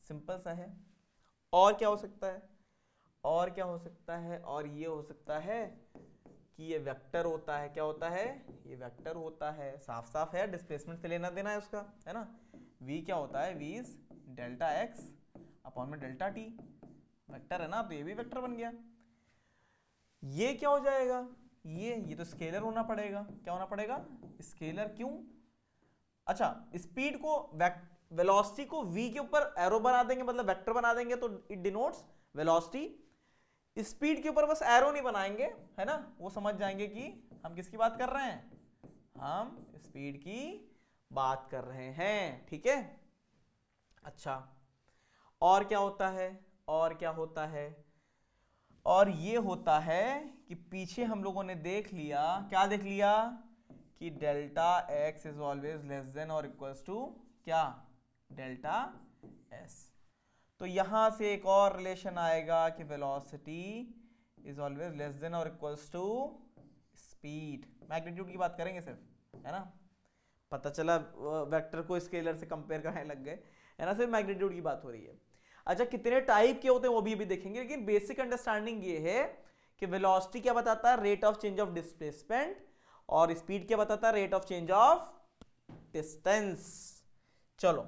सिंपल सा है. और क्या हो सकता है? और क्या हो सकता है? और ये हो सकता है कि ये वेक्टर होता है। क्या होता है? ये वेक्टर होता है। साफ़ साफ़ है। डिस्प्लेसमेंट से लेना देना है उसका, है ना? V क्या होता है? V is delta X upon में डेल्टा टी वेक्टर है ना? तो ये भी वेक्टर बन गया। ये क्या हो जाएगा? ये ये तो स्केलर होना पड़ेगा। क्या होना पड़ेगा? स्केलर क्यों? अच्छा स्पीड को वेलोसिटी को v के ऊपर एरो बना देंगे मतलब वेक्टर बना देंगे तो इट डिनोट्स वेलोसिटी स्पीड के ऊपर बस एरो नहीं बनाएँगे, है ना? वो समझ जाएँगे कि हम किसकी बात कर रहे हैं? हम स्पीड की बात कर रहे हैं, ठीक है? अच्छा और क्या होता है? और क्या होता है? और ये होता है कि पीछे हम लोगों ने देख लिया, क्या देख लिया? कि delta X is always less than और इक्वल्स टू क्या? Delta S. तो यहाँ से एक और रिलेशन आएगा कि velocity is always less than और इक्वल्स टू स्पीड मैग्नीट्यूड की बात करेंगे सिर्फ़, है ना? पता चला वेक्टर को स्केलर से कंपेयर करने लग गए, है ना? सिर्फ़ मैग्नीट्यूड की बात हो रही है। अच्छा कितने टाइप के होते हैं वो भी अभी देखेंगे, लेकिन बेसिक अंडरस्टैंडिंग ये है कि वेलोसिटी क्या बताता है? Rate of change of displacement और स्पीड क्या बताता है? Rate of change of distance चलो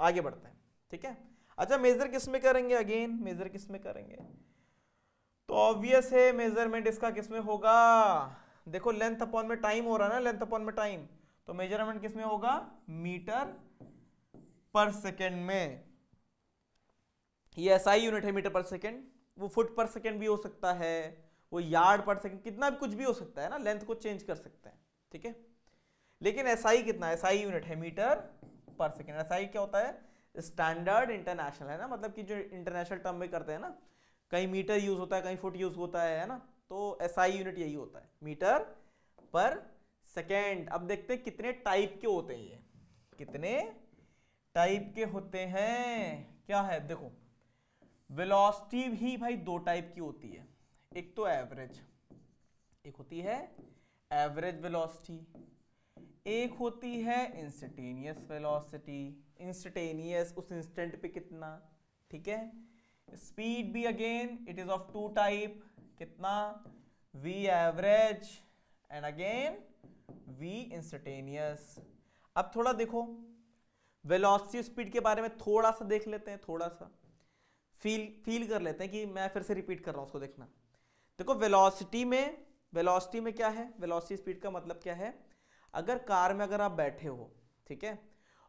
आगे बढ़ते हैं, ठीक है? अच्छा मेजर किसमें करेंगे अगेन मेजर किसमें करेंगे? तो ऑब्वियस है मेज़रमेंट इसका किसमें होगा? देखो लेंथ अपॉन में टाइम हो रहा है ना लेंथ अपॉन में टाइम तो मेज़रमेंट किसमें होगा? मीटर पर सेकेंड में. ये एसआई यूनिट है मीटर पर सेकेंड वो फुट पर सेकेंड भी हो सकता है, वो यार्ड पर सेकेंड कितना भी कुछ भी हो सकता है ना लेंथ को चेंज कर सकते हैं, ठीक है? लेकिन एसआई कितना एसआई यूनिट है मीटर पर सेकेंड। एसआई क्या होता है? स्टैंडर्ड इंटरनेशनल है ना? मतलब कि जो इंटरनेशनल टर्म में करते हैं ना, कहीं मीटर यूज़ होता है, कहीं फुट यूज़ होता है ना? तो एसआई यूनिट यही होता है मीटर पर सेकेंड अब देखते हैं कितने टाइप के होते हैं ये। कितने टाइप के होते हैं? क्या है? देखो वेलोसिटी भी भाई दो टाइप की होती है। एक तो एवरेज एक होती है एवरेज वेलोसिटी एक होती है इंस्टेनियस वेलोसिटी इंस्टेनियस उस इंस्टेंट पे कितना? ठीक है? स्पीड भी again it is of two type कितना? V average and again V instantaneous अब थोड़ा देखो। वेलोसिटी स्पीड के बारे में थोड़ा सा देख लेते हैं, थोड़ा सा। फील फील कर लेते हैं कि मैं फिर से रिपीट कर रहा हूँ उसको देखना। देखो वेलोसिटी में वेलोसिटी में क्या है? वेलोसिटी स्पीड का मतलब क्या है? अगर कार में अगर आप बैठे हो, ठीक है,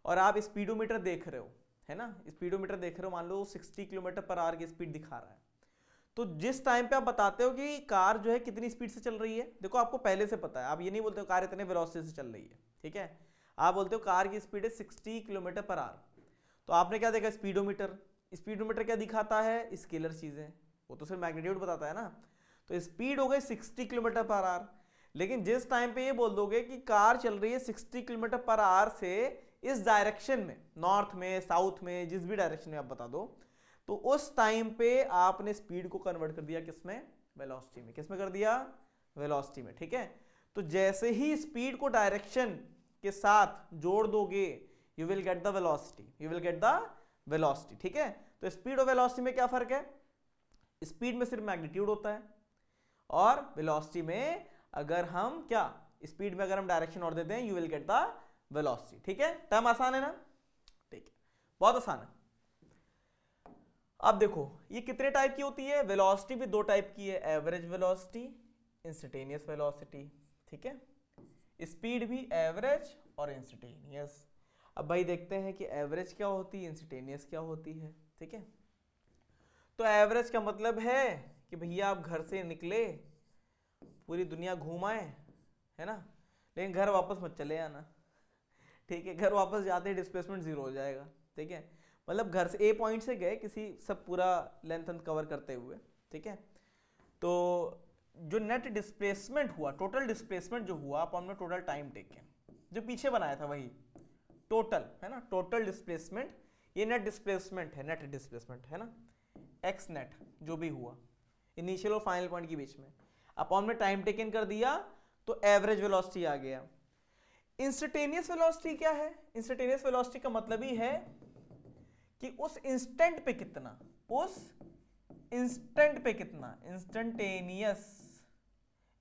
और आप स्पीडोमीटर देख रहे हो, है ना, स्पीडोमीटर देख रहे हो, मान लो 60 किलोमीटर पर आवर की स्पीड दिखा रहा है तो जिस टाइम पे आप बताते हो कि कार जो है कितनी स्पीड से चल रही है, देखो आपको पहले से पता है, आप ये नहीं बोलते हो कार इतने वेलोसिटी से चल रही है, ठीक है, आप बोलते हो कार की स्पीड है सिक्सटी किलोमीटर पर आवर तो आपने क्या देखा स्पीडोमीटर स्पीडोमीटर क्या दिखाता है, स्केलर चीज़ें, वो तो सिर्फ़ मैग्नीट्यूड बताता है ना तो स्पीड हो गई 60 किलोमीटर पर आवर लेकिन जिस टाइम पे ये बोल दोगे कि कार चल रही है 60 किलोमीटर पर आवर से इस डायरेक्शन में नॉर्थ में साउथ में, जिस भी डायरेक्शन में आप बता दो तो उस टाइम पे आपने स्पीड को कन्वर्ट कर दिया किसमें वेलोसिटी में। किसमें कर दिया? वेलोसिटी में, ठीक है? तो जैसे ही स्पीड को डायरेक्शन के साथ जोड़ दोगे you will get the velocity you will get the velocity ठीक है? तो स्पीड और वेलोसिटी में क्या फ़र्क है? स्पीड में सिर्फ़ मैग्नीट्यूड होता है और वेलोसिटी में अगर हम क्या स्पीड में अगर हम डायरेक्शन और देते हैं you will get the velocity ठीक है? टर्म आसान है ना? ठीक है। बहुत आसान है। अब देखो, ये कितने टाइप की होती है? वेलोसिटी भी दो टाइप की है। एवरेज वेलोसिटी इंस्टेनियस वेलोसिटी ठीक है? स्पीड भी एवरेज और इंस्टेनियस अब भाई देखते हैं कि एवरेज क्या होती है इंस्टेनियस क्या होती है, ठीक है? तो एवरेज का मतलब है कि भैया आप घर से निकले पूरी दुनिया घूमाए है ना? लेकिन घर वापस मत चले आना, ठीक है? घर वापस जाते डिस्प्लेसमेंट ज़ीरो हो जाएगा, ठीक है? मतलब घर से ए पॉइंट से गए किसी सब पूरा लेंथ कवर करते हुए, ठीक है? तो जो नेट डिस्प्लेसमेंट हुआ टोटल डिस्प्लेसमेंट जो हुआ, आप हमने टोटल टाइम टेकन जो पीछे बनाया था वही टोटल है ना? टोटल डिस्प्लेसमेंट ये नेट डिस्प्लेसमेंट है नेट डिस्प्लेसमेंट है ना? एक्स नेट जो भी हुआ इनिशियल और फाइनल पॉइंट के बीच में। अपॉन में टाइम टेकन कर दिया तो एवरेज वेलोसिटी आ गया। इंस्टेनियस वेलोसिटी क्या है? इंस्टेनियस वेलोसिटी का मतलब ही है कि उस इंस्टेंट पे कितना? उस इंस्टेंट पे कितना? इंस्टेंटेनियस।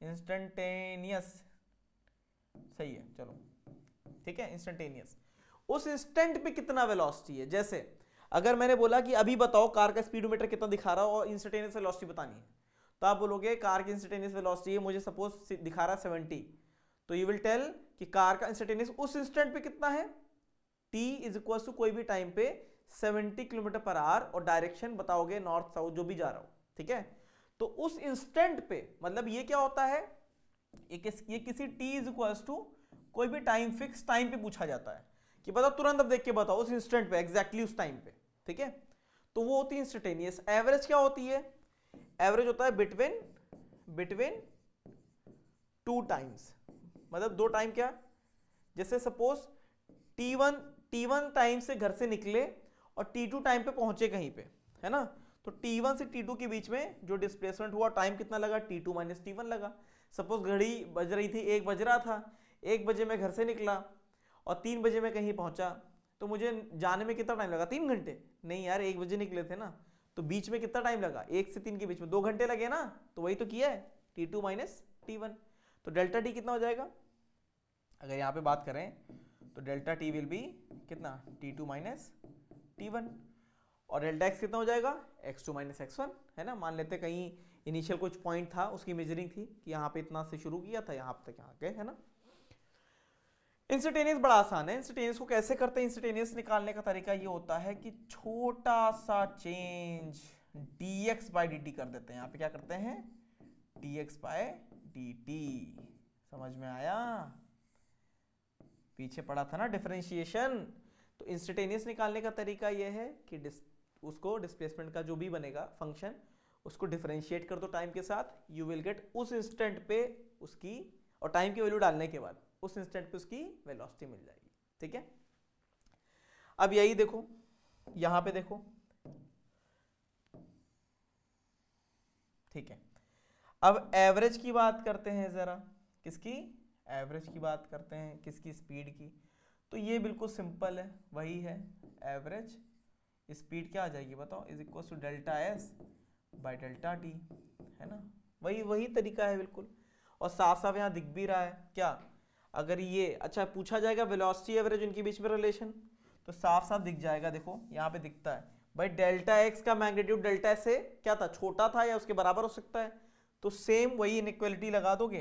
इंस्टेंटेनियस। सही है, चलो। ठीक है, इंस्टेंटेनियस। उस इंस्टेंट पे कितना वेलोसिटी है? जैसे, अगर मैंने बोला कि अभी बताओ कार का स्पीडोमीटर कितना दिखा रहा हो और इंस्टेंटेनियस वेलोसिटी बतानी है। तो आप बोलोगे कार की इंस्टेंटेनियस वेलोसिटी है मुझे सपोज़ दिखा रहा है सेवेंटी तो यू विल टेल कि कार का इंस्टेंटेनियस उस इंस्टेंट पे कितना है? T इज़ इक्वल टू कोई भी टाइम पे 70 किलोमीटर पर आवर और डायरेक्शन बताओगे नॉर्थ साउथ जो भी जा रहा हो ठीक है? तो उस इंस्टेंट पे मतलब ये क्या होता है? ये, किस, ये किसी t इज़ इक्वल टू कोई भी टाइम फिक्स टाइम पे पूछा जाता है कि बताओ तुरंत अब देख के बताओ उस इंस्टेंट पे एग्जैक्टली exactly उस टाइम पे ठीक है? तो वो होती है इंस्टेंटेनियस एवरेज क्या होती है? एवरेज होता है बिटवीन बिटवीन टू टाइम्स। मतलब दो टाइम क्या? जैसे suppose t one t one time से घर से निकले और टी टू टाइम पे पहुँचे कहीं पे, है ना? तो टी वन से टी टू के बीच में जो डिस्प्लेसमेंट हुआ टाइम कितना लगा? T two minus t one लगा। सपोज़ घड़ी बज रही थी, एक बज रहा था। एक बजे मैं घर से निकला और तीन बजे मैं कहीं पहुँचा तो मुझे जाने में कितना टाइम लगा? तीन घंटे। नहीं यार, एक बजे निकले थे ना। तो बीच में कितना टाइम लगा? एक से तीन के बीच में। दो घंटे लगे ना तो वही तो किया है। T two minus t one तो डेल्टा टी कितना हो जाएगा? अगर यहाँ पे बात करें तो डेल्टा टी विल बी कितना? T two minus t one और डेल्टा एक्स कितना हो जाएगा? X two minus x one है ना? मान लेते कहीं इनिशियल कुछ पॉइंट था, उसकी मेजरिंग थी कि यहाँ पे इतना से शुरू किया था, यहाँ तक यहाँ के है ना? इंस्टेटेनियस बड़ा आसान है। इंस्टेटेनियस को कैसे करते हैं? इंस्टेटेनियस निकालने का तरीका ये होता है कि छोटा सा चेंज dx बाई डी कर देते हैं। यहाँ पे क्या करते हैं? dx बाय dt समझ में आया? पीछे पड़ा था ना डिफरेंशिएशन तो इंस्टेटेनियस निकालने का तरीका यह है कि डिस, उसको डिस्प्लेसमेंट का जो भी बनेगा फ़ंक्शन उसको डिफरेंशिएट कर दो टाइम के साथ। यू विल गेट उस इंस्टेंट पे उसकी और टाइम की वैल्यू डालने के बाद। उस इंस्टेंट पे उसकी वेलोसिटी मिल जाएगी, ठीक है? अब यही देखो, यहाँ पे देखो, ठीक है? अब एवरेज की बात करते हैं जरा, किसकी? एवरेज की बात करते हैं, किसकी स्पीड की? तो ये बिल्कुल सिंपल है, वही है एवरेज स्पीड क्या आ जाएगी बताओ? Is equal to delta s by delta t है ना? वही वही तरीका है बिल्कुल। और साफ़ साफ़ यहाँ दिख भी रहा है, क्या? अगर ये अच्छा पूछा जाएगा वेलोसिटी एवरेज उनके बीच में रिलेशन तो साफ़ साफ़ दिख जाएगा, देखो, यहाँ पे दिखता है। भाई डेल्टा एक्स का मैग्नीट्यूड डेल्टा से क्या था, छोटा था या उसके बराबर हो सकता है? तो सेम वही इनइक्वलिटी लगा दोगे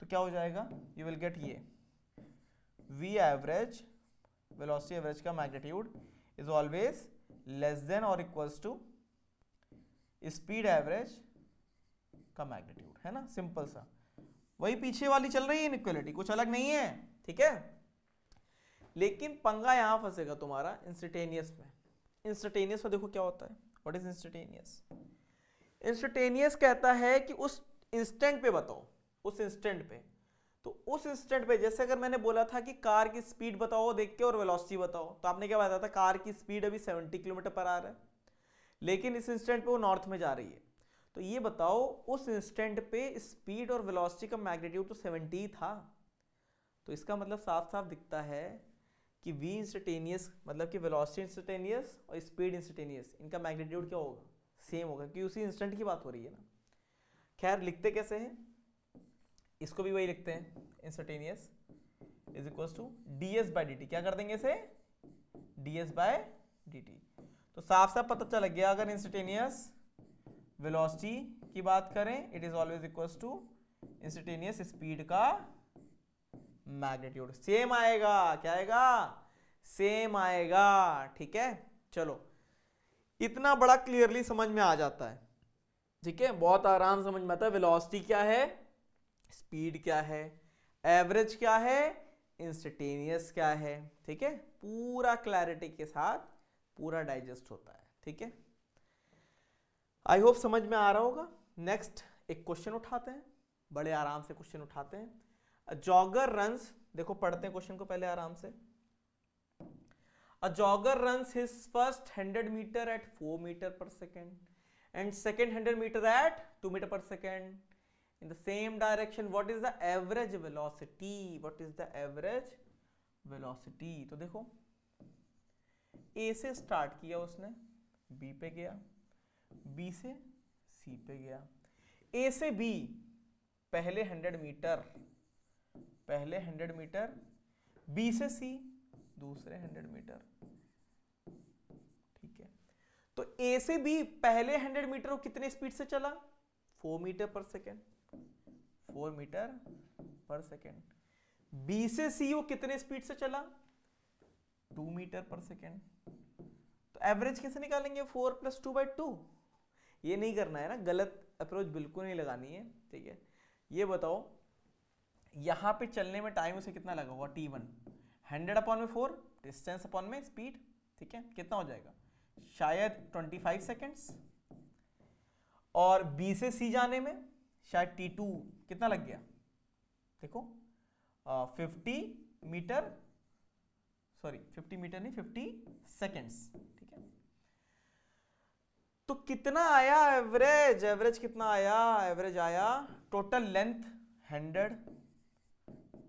तो क्या हो जाएगा? यू विल गेट ये। वी एवरेज वेलोसिटी एवरेज का magnitude is always less than और इक्वल्स टू स्पीड एवरेज का मैग्नीट्यूड है ना? सिंपल सा। वही पीछे वाली चल रही है इनइक्वलिटी कुछ अलग नहीं है, ठीक है? लेकिन पंगा यहाँ फंसेगा तुम्हारा इंस्टेटेनियस में। इंस्टेटेनियस में देखो क्या होता है। व्हाट इज़ इंस्टेटेनियस इंस्टेटेनियस कहता है कि उस इंस्टेंट पे बताओ, उस इंस्टेंट पे। तो उस इंस्टेंट पे, जैसे अगर मैंने बोला था कि कार की स्पीड बताओ देख के और वेलोसिटी बताओ तो आपने क्या बताया था? कार की स्पीड अभी 70 किलोमीटर पर आ रहा है। लेकिन इस इंस्टेंट पे वो नॉर्थ में जा रही है। तो ये बताओ, उस इंस्टेंट पे स्पीड और वेलोसिटी का मैग्नीट्यूड तो 70 था। तो इसका मतलब साफ़ साफ़ दिखता है कि वी इंस्टेटेनियस मतलब कि वेलोसिटी इंस्टेटेनियस और स्पीड इंस्टेटेनियस इनका मैग्नीट्यूड क्या होगा? सेम होगा, क्योंकि उसी इंस्टेंट की बात हो रही है ना। खैर, लिखते कैसे हैं? इसको भी वही लिखते हैं instantaneous is equal to d s by d t क्या कर देंगे इसे? D s by d t तो साफ़ साफ़ पता चल गया, अगर इंस्टेटेनियस वेलोसिटी की बात करें it is always equal to instantaneous speed का मैग्नीट्यूड सेम आएगा, क्या आएगा? सेम आएगा, ठीक है? चलो, इतना बड़ा क्लियरली समझ में आ जाता है। ठीक है? बहुत आराम समझ में आता है वेलोसिटी क्या है? स्पीड क्या है? एवरेज क्या है? इंस्टेटेनियस क्या है? ठीक है? पूरा क्लैरिटी के साथ पूरा डाइजेस्ट होता है, ठीक है? आई होप समझ में आ रहा होगा। नेक्स्ट एक क्वेश्चन उठाते हैं। बड़े आराम से क्वेश्चन उठाते हैं। जॉगर रन देखो पढ़ते हैं क्वेश्चन को पहले आराम से। Jogger runs his first hundred metre at four metre per second and second hundred metre at two metre per second in the same direction what is the average velocity what is the average velocity तो देखो ए से start किया उसने B पे गया। B से सी पे गया। ए से बी, पहले 100 मीटर, पहले 100 मीटर, बी से सी, दूसरे 100 मीटर। ठीक है। तो A से B पहले 100 मीटर वो कितने स्पीड से चला? 4 metre per second. 4 metre per second. B से C वो कितने स्पीड से चला? 2 मीटर पर सेकेंड। तो एवरेज कैसे निकालेंगे? 4 प्लस टू बाई टू। ये नहीं करना है ना, गलत अप्रोच बिल्कुल नहीं लगानी है, ठीक है? ये बताओ, यहाँ पे चलने में टाइम उसे कितना लगा होगा टी वन हंड्रेड अपॉन में फोर डिस्टेंस अपॉन में स्पीड ठीक है? कितना हो जाएगा? शायद ट्वेंटी फाइव सेकेंड्स और बी से सी जाने में शायद टी टू कितना लग गया? देखो fifty metre sorry fifty metre नहीं फिफ्टी सेकेंड्स तो कितना आया एवरेज एवरेज कितना आया? एवरेज आया total length hundred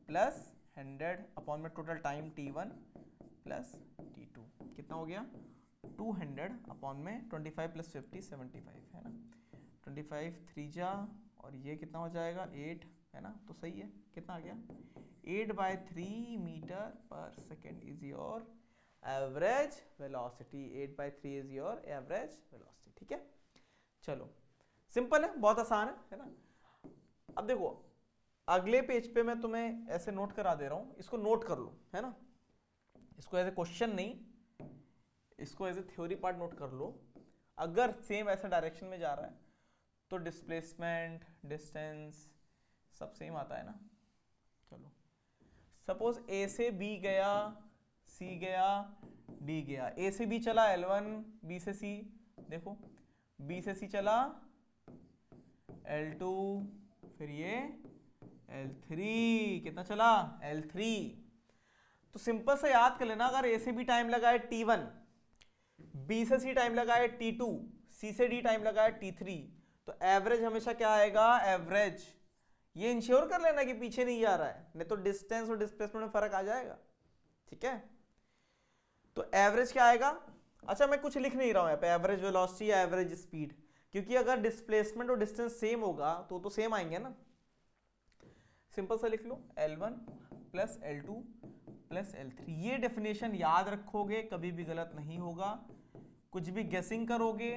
plus hundred upon में total time t one plus t two कितना हो गया? टू हंड्रेड अपॉन में twenty five plus fifty seventy five है ना? ट्वेंटी फाइव थ्री जा और ये कितना हो जाएगा? एट है ना? तो सही है। कितना आ गया? Eight by three metre per second is your average velocity eight by three is your average velocity ठीक है? चलो सिंपल है, बहुत आसान है है ना? अब देखो, अगले पेज पे मैं तुम्हें ऐसे नोट करा दे रहा हूँ, इसको नोट कर लो, है ना? इसको एज ए क्वेश्चन नहीं, इसको as a theory part note कर लो। अगर सेम ऐसा डायरेक्शन में जा रहा है तो डिस्प्लेसमेंट डिस्टेंस सब सेम आता है ना? चलो सपोज़ ए से बी गया सी गया डी गया। ए से बी चला एल वन बी से सी देखो बी से सी चला एल टू फिर ये एल थ्री कितना चला? एल थ्री तो सिंपल से याद कर लेना, अगर ए से बी टाइम लगा है टी वन बी से सी टाइम लगा है टी टू सी से डी टाइम लगा है टी थ्री तो एवरेज हमेशा क्या आएगा? एवरेज ये इंश्योर कर लेना कि पीछे नहीं जा रहा है, नहीं तो डिस्टेंस और डिस्प्लेसमेंट में फ़र्क आ जाएगा। ठीक है? तो एवरेज क्या आएगा? अच्छा मैं कुछ लिख नहीं रहा हूँ यहाँ पे। एवरेज वेलोसिटी या एवरेज स्पीड क्योंकि अगर डिस्प्लेसमेंट और डिस्टेंस सेम होगा तो तो सेम आएँगे ना। सिंपल सा लिख लो। L1 plus L two plus L three ये डेफिनेशन याद रखोगे, कभी भी गलत नहीं होगा। कुछ भी गेसिंग करोगे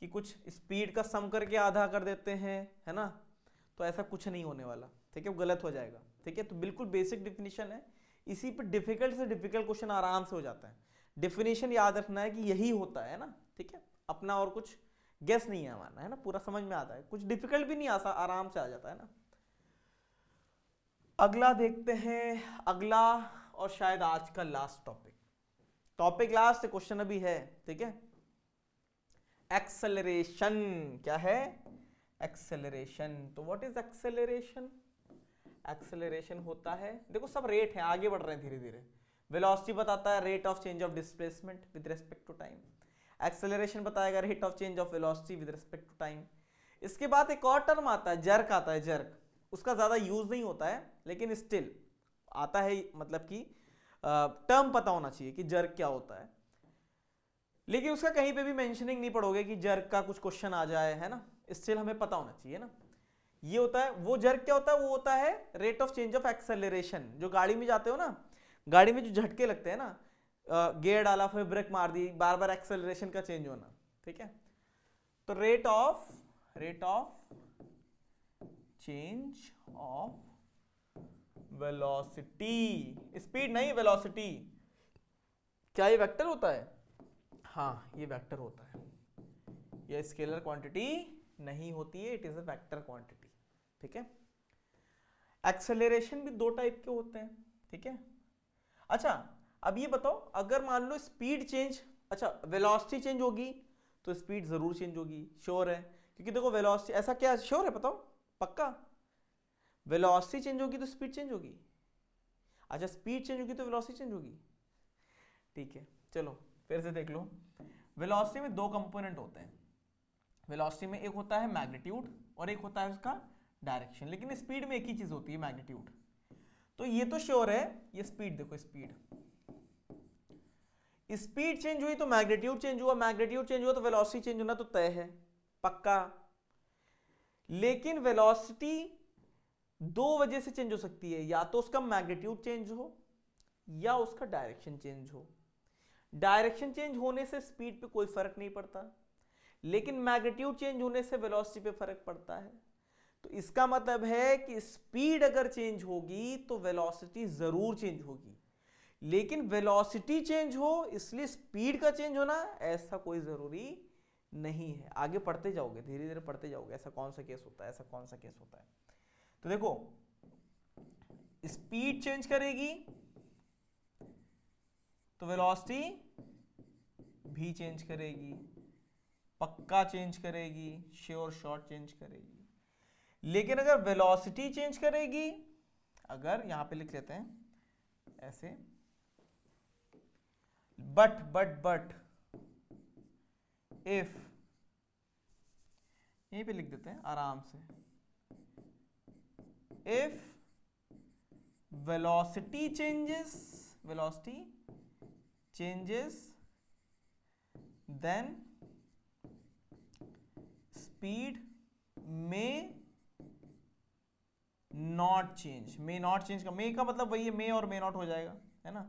कि कुछ स्पीड का सम करके आधा कर देते हैं, है ना? तो ऐसा कुछ नहीं होने वाला। ठीक है? गलत हो जाएगा। ठीक है? तो बिल्कुल बेसिक डिफिनीशन है। इसी पे डिफ़िकल्ट से डिफ़िकल्ट क्वेश्चन आराम से हो जाता है। डिफिनेशन याद रखना है कि यही होता है ना, ठीक है? अपना और कुछ गेस नहीं है हमारा, है ना? पूरा समझ में आता है। कुछ डिफ़िकल्ट भी नहीं आता, आराम से आ जाता है ना। अगला देखते हैं, अगला और शायद आज का last topic topic last question अभी है, ठीक है? एक्सेलरेशन क्या है? एक्सेलरेशन तो व्हाट इज़ एक्सेलरेशन एक्सेलरेशन होता है, देखो सब रेट है, आगे बढ़ रहे हैं धीरे धीरे वेलोसिटी बताता है rate of change of displacement with respect to time acceleration बताएगा rate of change of velocity with respect to time इसके बाद एक और टर्म आता है जर्क आता है जर्क उसका ज़्यादा यूज़ नहीं होता है, लेकिन स्टिल आता है मतलब कि टर्म पता होना चाहिए कि जर्क क्या होता है. लेकिन उसका कहीं पे भी मेंशनिंग नहीं पड़ोगे कि जर्क का कुछ क्वेश्चन आ जाए, है ना? स्टिल हमें पता होना चाहिए ना. ये होता है, वो जर्क क्या होता है? वो होता है rate of change of acceleration जो गाड़ी में जाते हो ना गाड़ी में जो झटके लगते हैं ना गेयर डाला, फिर ब्रेक मार दी बार बार एक्सेलरेशन का चेंज होना, ठीक है? तो rate of rate of change of velocity speed नहीं वेलोसिटी क्या ये वेक्टर होता है? हाँ ये वेक्टर होता है। ये स्केलर क्वांटिटी नहीं होती है it is a vector quantity ठीक है? एक्सेलरेशन भी दो टाइप के होते हैं, ठीक है? अच्छा अब ये बताओ, अगर मान लो स्पीड चेंज अच्छा वेलोसिटी चेंज होगी तो स्पीड ज़रूर चेंज होगी श्योर है, क्योंकि देखो वेलोसिटी ऐसा क्या श्योर है, बताओ, पक्का? वेलोसिटी चेंज होगी तो स्पीड चेंज होगी। अच्छा स्पीड चेंज होगी तो वेलोसिटी चेंज होगी। ठीक है, चलो, फिर से देख लो। वेलोसिटी में दो कंपोनेंट होते हैं। वेलोसिटी में एक होता है मैग्नीट्यूड और एक होता है उसका डायरेक्शन लेकिन स्पीड में एक ही चीज़ होती है मैग्नीट्यूड तो ये तो श्योर है, ये स्पीड देखो स्पीड स्पीड चेंज हुई तो मैग्नीट्यूड चेंज हुआ मैग्नीट्यूड चेंज हुआ तो वेलोसिटी चेंज होना तो तय है, पक्का. लेकिन वेलोसिटी दो वजह से चेंज हो सकती है, या तो उसका मैग्नीट्यूड चेंज हो, या उसका डायरेक्शन चेंज हो. डायरेक्शन चेंज होने से स्पीड पे कोई फ़र्क नहीं पड़ता, लेकिन मैग्नीट्यूड चेंज होने से वेलोसिटी पे फ़र्क पड़ता है. तो इसका मतलब है कि स्पीड अगर चेंज होगी तो वेलोसिटी ज़रूर चेंज होगी। लेकिन वेलोसिटी चेंज हो, इसलिए स्पीड का चेंज होना ऐसा कोई ज़रूरी नहीं है। आगे पढ़ते जाओगे धीरे धीरे पढ़ते जाओगे, ऐसा कौन सा केस होता है, ऐसा कौन सा केस होता है। तो देखो, स्पीड चेंज करेगी तो वेलोसिटी भी चेंज करेगी, पक्का चेंज करेगी, श्योर शॉर्ट चेंज करेगी। लेकिन अगर वेलोसिटी चेंज करेगी, अगर यहाँ पे लिख लेते हैं, ऐसे बट बट बट इफ़ यहीं पे लिख देते हैं, आराम से if velocity changes velocity changes, then speed may not change may not change का मे का मतलब वही है मे और मे नॉट हो जाएगा, है ना?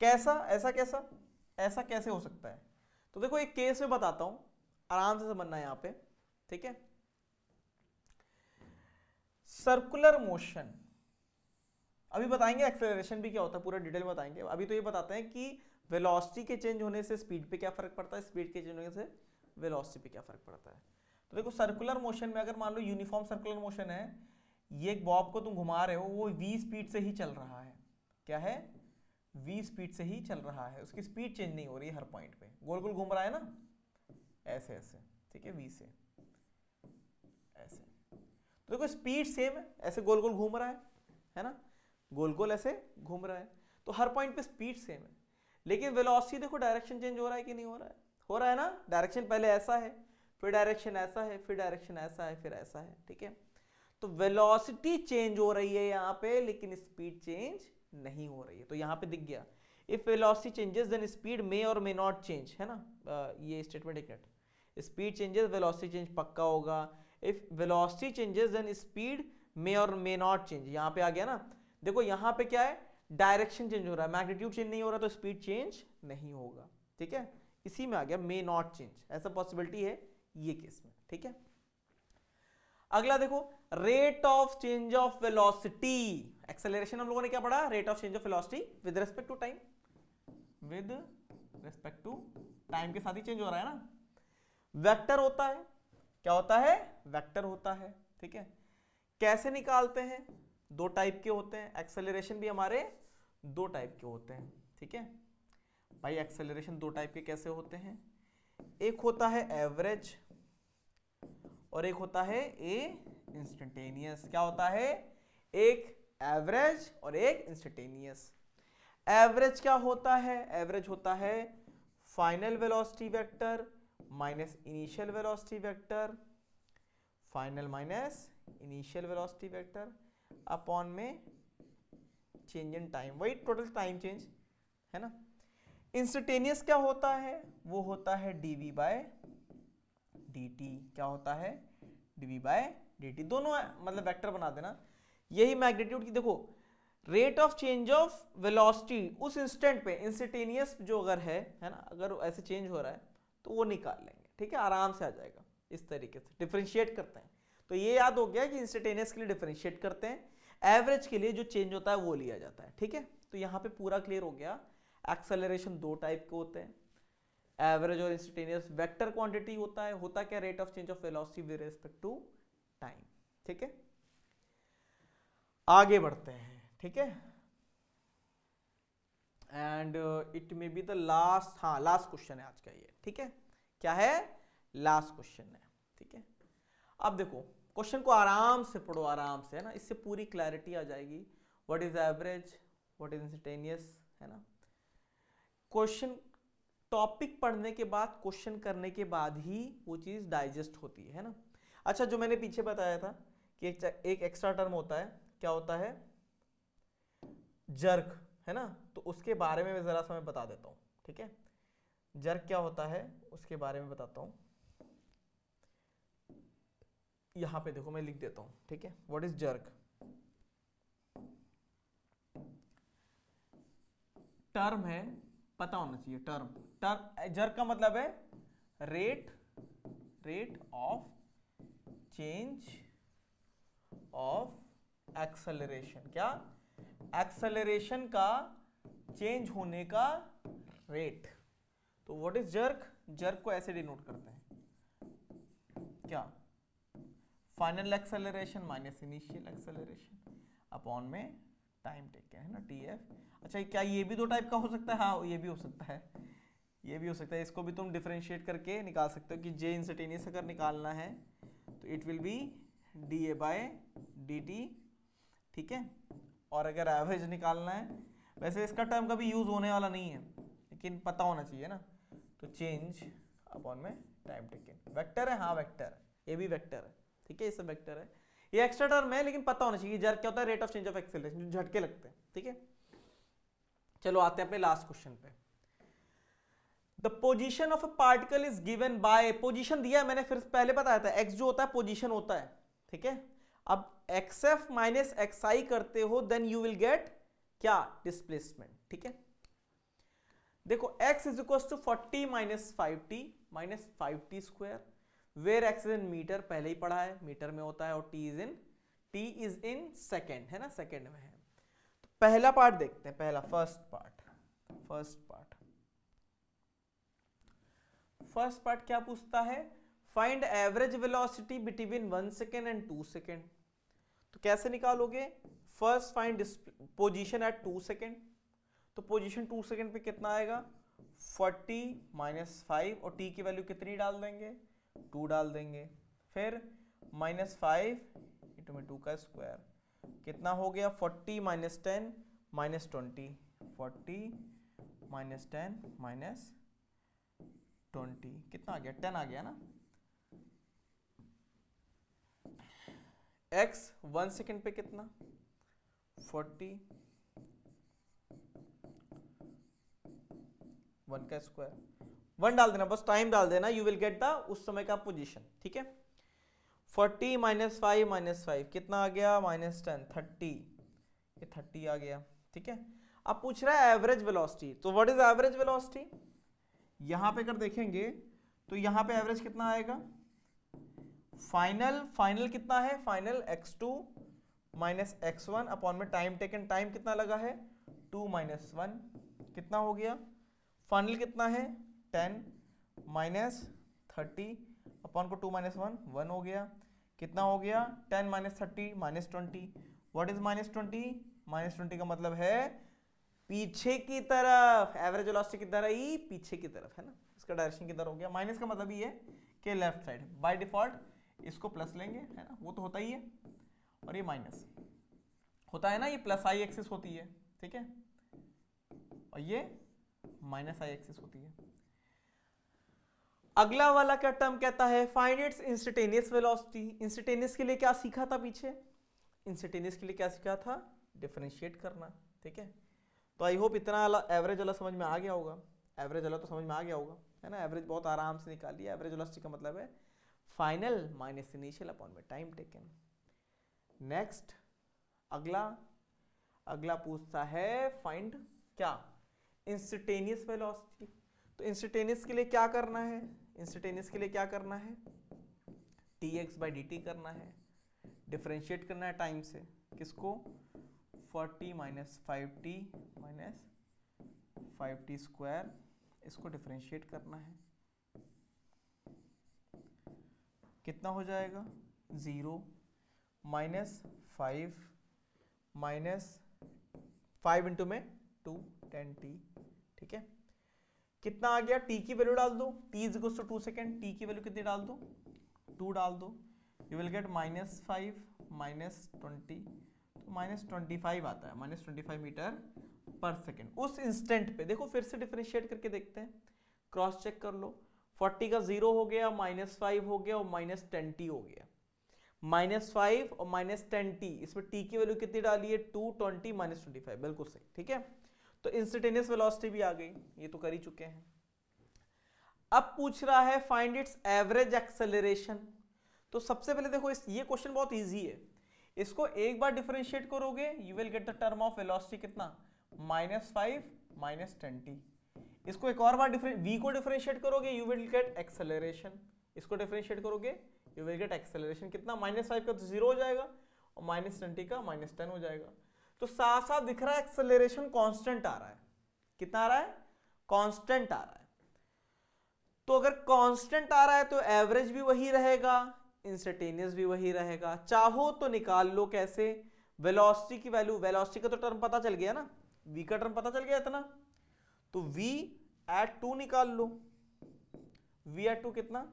कैसा, ऐसा कैसा? ऐसा कैसे हो सकता है? तो देखो, एक केस में बताता हूँ। आराम से समझना यहाँ पे, ठीक है? सर्कुलर मोशन अभी बताएँगे एक्सेलरेशन भी क्या होता है, पूरा डिटेल में बताएँगे। अभी तो ये बताते हैं कि वेलोसिटी के चेंज होने से स्पीड पे क्या फ़र्क पड़ता है? स्पीड के चेंज होने से वेलोसिटी पे क्या फ़र्क पड़ता है? तो देखो सर्कुलर मोशन में अगर मान लो यूनिफॉर्म सर्कुलर मोशन है ये बॉब को तुम घुमा रहे हो, वो वी स्पीड से ही चल रहा है। क्या है? वी स्पीड से ही चल रहा है। उसकी स्पीड चेंज नहीं हो रही है हर पॉइंट पे। गोल गोल घूम रहा है ना? ऐसे ऐसे। ठीक है वी से। ऐसे। तो देखो स्पीड सेम है। ऐसे गोल गोल घूम रहा है। है ना? गोल गोल ऐसे घूम रहा है। तो हर पॉइंट पे स्पीड सेम है। लेकिन वेलोसिटी देखो डायरेक्शन चेंज हो रहा है कि नहीं हो रहा है? हो रहा है ना? डायरेक्शन पहले ऐसा है, फिर डायरेक्शन ऐसा है, फिर डायरेक्शन ऐसा है, फिर ऐसा है। ठीक है? तो वेलोसिटी चेंज हो रही है यहाँ पे, लेकिन स्पीड चेंज नहीं हो रही है। तो यहाँ पे दिख गया। If velocity changes then speed may और मे नॉट चेंज है ना? ये स्टेटमेंट एक स्पीड चेंजेस वेलोसिटी चेंज पक्का होगा। If velocity changes then speed may और मे नॉट चेंज यहाँ पे आ गया ना। देखो, यहाँ पे क्या है? डायरेक्शन चेंज हो रहा है। मैग्नीट्यूड चेंज नहीं हो रहा तो स्पीड चेंज नहीं होगा। ठीक है? इसी में आ गया मे नॉट चेंज ऐसा पॉसिबिलिटी है ये केस में। ठीक है? अगला देखो rate of change of velocity acceleration हम लोगों ने क्या पढ़ा? Rate of change of velocity with respect to time with respect to time के साथ ही चेंज हो रहा है ना? वेक्टर होता है। क्या होता है? वेक्टर होता है। ठीक है? कैसे निकालते हैं? दो टाइप के होते हैं। एक्सेलरेशन भी हमारे दो टाइप के होते हैं। ठीक है? भाई एक्सेलरेशन दो टाइप के कैसे होते हैं? एक होता है एवरेज और एक होता है ए इंस्टेंटेनियस। क्या होता है? एक एवरेज और एक इंस्टेंटेनियस। एवरेज क्या होता है? एवरेज होता है final velocity vector minus initial velocity vector. Final minus initial velocity vector upon में चेंज इन टाइम। वही टोटल टाइम चेंज है ना? इंस्टेंटेनियस क्या होता है? वो होता है डीवी बाय डीटी क्या होता है? डीवी बाय डीटी दोनों मतलब वेक्टर बना देना। यही मैग्नीट्यूड की देखो rate of change of velocity उस इंस्टेंट पे इंस्टेंटेनियस जो अगर है है ना, अगर ऐसे चेंज हो रहा है तो वो निकाल लेंगे, ठीक है? आराम से आ जाएगा, इस तरीके से। डिफ्रेंशिएट करते हैं। तो ये याद हो गया कि इंस्टेंटेनियस के लिए डिफ्रेंशिएट करते हैं। एवरेज के लिए जो चेंज होता है, वो लिया जाता है, ठीक है? तो यहाँ पे पूरा क्लियर हो गया। एक्सेलरेशन दो टाइप के होते हैं। एवरेज और इंस्टेंटेनियस वेक्टर क्वांटिटी होता है, होता क्या rate of change of velocity with respect to time ठीक है? आगे बढ़ते हैं, ठीक है? And it may be the last हाँ लास्ट क्वेश्चन है आज का ये, ठीक है? क्या है? लास्ट क्वेश्चन है, ठीक है? अब देखो क्वेश्चन को आराम से पढ़ो, आराम से, है ना? इससे पूरी क्लैरिटी आ जाएगी। What is average what is instantaneous है ना? क्वेश्चन टॉपिक पढ़ने के बाद क्वेश्चन करने के बाद ही वो चीज़ डाइजेस्ट होती है ना? अच्छा जो मैंने पीछे बताया था कि एक, एक एक्स्ट्रा टर्म होता है क्या होता है? जर्क है ना? तो उसके बारे में मैं ज़रा सा मैं बता देता हूँ ठीक है? जर्क क्या होता है उसके बारे में बताता हूँ। यहाँ पे देखो मैं लिख देता हूँ ठीक है? व्हाट इज़ जर्क टर्म है पता होना चाहिए टर्म टर्म जर्क का मतलब है rate rate of change of acceleration क्या? एक्सेलरेशन का चेंज होने का रेट तो व्हाट इज़ जर्क जर्क को ऐसे डिनोट करते हैं। क्या? Final acceleration minus initial acceleration upon में टाइम टेकन है ना टी एफ़ अच्छा क्या, ये भी दो टाइप का हो सकता है? हाँ ये भी हो सकता है। ये भी हो सकता है। इसको भी तुम डिफ्रेंशिएट करके निकाल सकते हो कि जे इंसटेनियस अगर निकालना है तो it will be d a by d t ठीक है? और अगर एवरेज निकालना है, वैसे इसका टर्म कभी यूज़ होने वाला नहीं है, लेकिन पता होना चाहिए ना। तो चेंज अपॉन में टाइम टेकन वेक्टर है? हाँ वेक्टर ये भी वेक्टर है, ठीक है? ये सब वेक्टर है। ये एक्स्ट्रा टर्म है, लेकिन पता होना चाहिए, जर क्या होता है rate of change of acceleration जो झटके लगते हैं, ठीक है? चलो, आते हैं अपने लास्ट क्वेश्चन पे। The position of a particle is given by position दिया है मैंने, फिर पहले बताया था एक्स जो होता है पोजिशन होता है, ठीक है? अब x f minus x i करते हो देन यू विल गेट क्या? डिस्प्लेसमेंट ठीक है? देखो, x is equal to forty minus five t minus five t square where x is in metre पहले ही पढ़ा है, मीटर में होता है और t is in, t is in second, है ना, सेकेंड में है। तो पहला पार्ट देखते हैं, पहला, first part first part. First part क्या पूछता है? Find average velocity between one second and two second. तो कैसे निकालोगे? First find position at two second. तो पोजीशन टू सेकेंड पे कितना आएगा? 40 माइनस फाइव, और टी की वैल्यू कितनी डाल देंगे? टू डाल देंगे। फिर माइनस फाइव इंटू में टू का स्क्वायर कितना हो गया? 40 minus ten minus twenty forty minus ten minus twenty कितना आ गया? टेन आ गया ना? एक्स वन सेकेंड पे कितना? फोर्टी वन का स्क्वायर वन डाल देना, बस टाइम डाल देना यू विल गेट द उस समय का पोजिशन ठीक है? Forty minus five minus five कितना आ गया? माइनस टेन थर्टी ये थर्टी आ गया, ठीक है? अब पूछ रहा है एवरेज वेलोसिटी तो व्हाट इज़ एवरेज वेलोसिटी यहाँ पे अगर देखेंगे तो यहाँ पे एवरेज कितना आएगा? फाइनल फाइनल कितना है? Final x2 two minus x one upon में टाइम टेकन टाइम कितना लगा है? टू माइनस वन कितना हो गया? फाइनल कितना है? टेन माइनस थर्टी अपॉन को टू माइनस वन वन हो गया। कितना हो गया? Ten minus thirty minus twenty. What is minus twenty? Minus twenty का मतलब है पीछे की तरफ़। एवरेज वेलोसिटी की तरह ही पीछे की तरफ़, है ना? इसका डायरेक्शन किधर हो गया? माइनस का मतलब ये कि लेफ़्ट साइड बाय डिफ़ॉल्ट इसको प्लस लेंगे, है ना? वो तो होता ही है। और ये माइनस होता है ना? ये प्लस आई एक्सिस होती है, ठीक है? और ये माइनस आई एक्सिस होती है। अगला वाला क्या टर्म कहता है? Find its instantaneous velocity instantaneous के लिए क्या सीखा था पीछे? इंस्टेटेनियस के लिए क्या सीखा था? डिफरेंशिएट करना, ठीक है? तो आई होप इतना वाला एवरेज वाला समझ में आ गया होगा। एवरेज वाला तो समझ में आ गया होगा, है ना? एवरेज बहुत आराम से निकाल लिया। एवरेज वेलोसिटी का मतलब है फाइनल माइनस इनिशियल अपॉन में टाइम टेकन नेक्स्ट अगला अगला पूछता है फाइंड क्या? इंस्टेटेनियस वेलोसिटी तो इंस्टेटेनियस के लिए क्या करना है? इंस्टेटेनियस के लिए क्या करना है? D x by d t करना है। डिफ्रेंशिएट करना है टाइम से। किसको? 40 minus five t minus five t square इसको डिफ्रेंशिएट करना है। कितना हो जाएगा? Zero minus five minus five into में टू टेन टी ठीक है? कितना आ गया? टी की वैल्यू डाल दो। T is two two second T की वैल्यू कितनी डाल दो? टू डाल दो। You will get minus five minus twenty तो माइनस ट्वेंटी फाइव आता है। Minus twenty five metre per second उस इंस्टेंट पे, देखो, फिर से डिफ्रेंशिएट करके देखते हैं। क्रॉस चेक कर लो। फोर्टी का ज़ीरो हो गया माइनस फाइव हो गया और माइनस टेन टी हो गया। माइनस फाइव और माइनस टेन टी इसमें टी की वैल्यू कितनी डाली है? Two twenty minus twenty five बिल्कुल सही। ठीक है? तो इंस्टेंटेनियस वेलोसिटी भी आ गई। ये तो कर ही चुके हैं। अब पूछ रहा है फाइंड इट्स एवरेज एक्सेलरेशन तो सबसे पहले देखो, इस, ये क्वेश्चन बहुत इजी है। इसको एक बार डिफरेंशिएट करोगे you will get the term of velocity कितना? Minus five minus ten t इसको एक और बार डिफरेंट वी को डिफरेंशिएट करोगे यू विल गेट एक्सेलरेशन इसको डिफरेंशिएट करोगे यू विल गेट एक्सेलरेशन कितना? माइनस फाइव का तो ज़ीरो हो जाएगा और माइनस ट्वेंटी का माइनस टेन हो जाएगा। तो साथ साथ दिख रहा है एक्सेलरेशन कांस्टेंट आ रहा है। कितना आ रहा है? कांस्टेंट आ रहा है। तो अगर कांस्टेंट आ रहा है तो एवरेज भी वही रहेगा इंस्टेटेनियस भी वही रहेगा। चाहो तो निकाल लो कैसे? वेलोसिटी की वैल्यू वेलोसिटी का तो टर्म पता चल गया ना। वी का टर्म पता चल गया इतना। तो वी एट टू निकाल लो। वी एट टू कितना?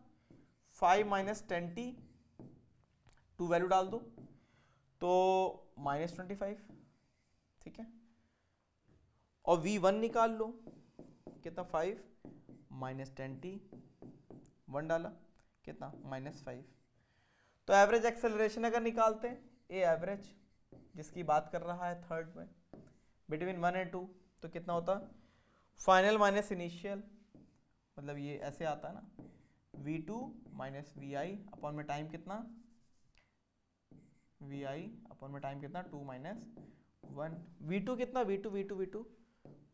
Five minus ten t two value डाल दो। तो माइनस ट्वेंटी फाइव ठीक है? और वी वन निकाल लो। कितना? Five minus ten t one डाला। कितना? माइनस फाइव तो एवरेज एक्सेलरेशन अगर निकालते हैं ए एवरेज जिसकी बात कर रहा है थर्ड में बिटवीन वन एंड टू तो कितना होता? फाइनल माइनस इनिशियल मतलब ये ऐसे आता है ना। V two minus v i upon में टाइम कितना? वी आई अपॉन में टाइम कितना? Two minus one v two कितना? V two v two v two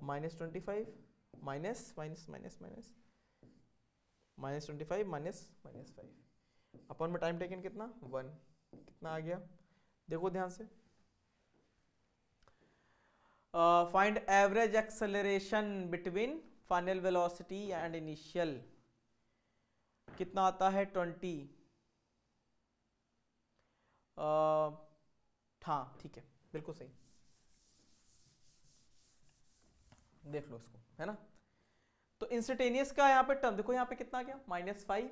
minus twenty five minus minus minus minus minus twenty five minus minus five upon में time taken कितना? One कितना आ गया? देखो ध्यान से. Find average acceleration between final velocity and initial कितना आता है? ट्वेंटी हाँ ठीक है. बिल्कुल सही. देख लो इसको, है ना? तो इंस्टेटेनियस का यहाँ पे टर्म देखो यहाँ पे कितना गया? Minus five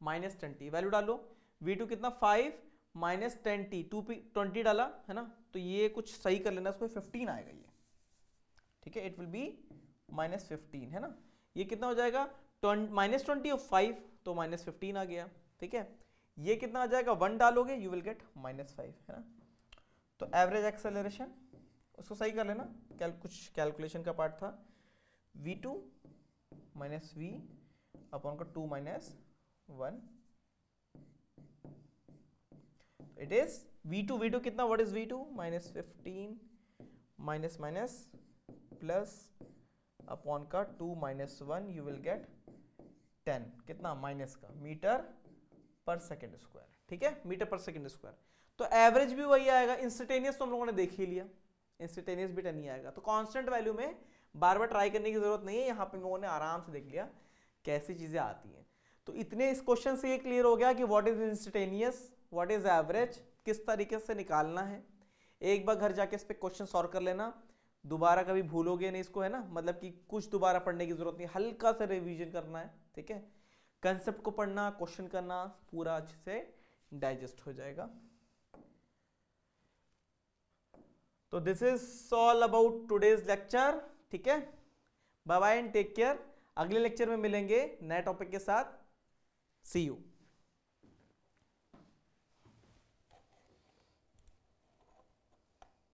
minus twenty value डालो। वी टू कितना? Five minus twenty two p twenty डाला, है ना? तो ये कुछ सही कर लेना, इसको फिफ्टीन आएगा ये। ठीक है? It will be minus fifteen है ना? ये कितना हो जाएगा? माइनस ट्वेंटी ऑफ़ फाइव तो माइनस फिफ्टीन आ गया। ठीक है? ये कितना आ जाएगा? वन डालोगे you will get minus five है ना? तो एवरेज एक्सेलरेशन उसको सही कर लेना। कैल कुछ कैलकुलेशन का पार्ट था। V2 two minus v upon का two minus one it is v2 v2 कितना? What is v2 minus fifteen minus minus plus upon का two minus one you will get ten कितना? माइनस का। Metre पर second square ठीक है? Metre पर second square तो एवरेज भी वही आएगा। इंस्टेटेनियस तो हम लोगों ने देख ही लिया। इंस्टेटेनियस भी टेन ही आएगा। तो कांस्टेंट वैल्यू में बार बार ट्राई करने की ज़रूरत नहीं है, यहाँ पे लोगों ने आराम से देख लिया कैसी चीज़ें आती हैं। तो इतने इस क्वेश्चन से ये क्लियर हो गया कि what is instantaneous what is average किस तरीके से निकालना है। एक बार घर जाके इस पर क्वेश्चन सॉल्व कर लेना, दोबारा कभी भूलोगे नहीं इसको, है ना? मतलब कि कुछ दोबारा पढ़ने की ज़रूरत नहीं, हल्का सा रिवीजन करना है, ठीक है? कंसेप्ट को पढ़ना क्वेश्चन करना, पूरा अच्छे से डाइजेस्ट हो जाएगा। तो this is all about today's lecture ठीक है? Bye bye and take care अगले लेक्चर में मिलेंगे नए टॉपिक के साथ. सी यू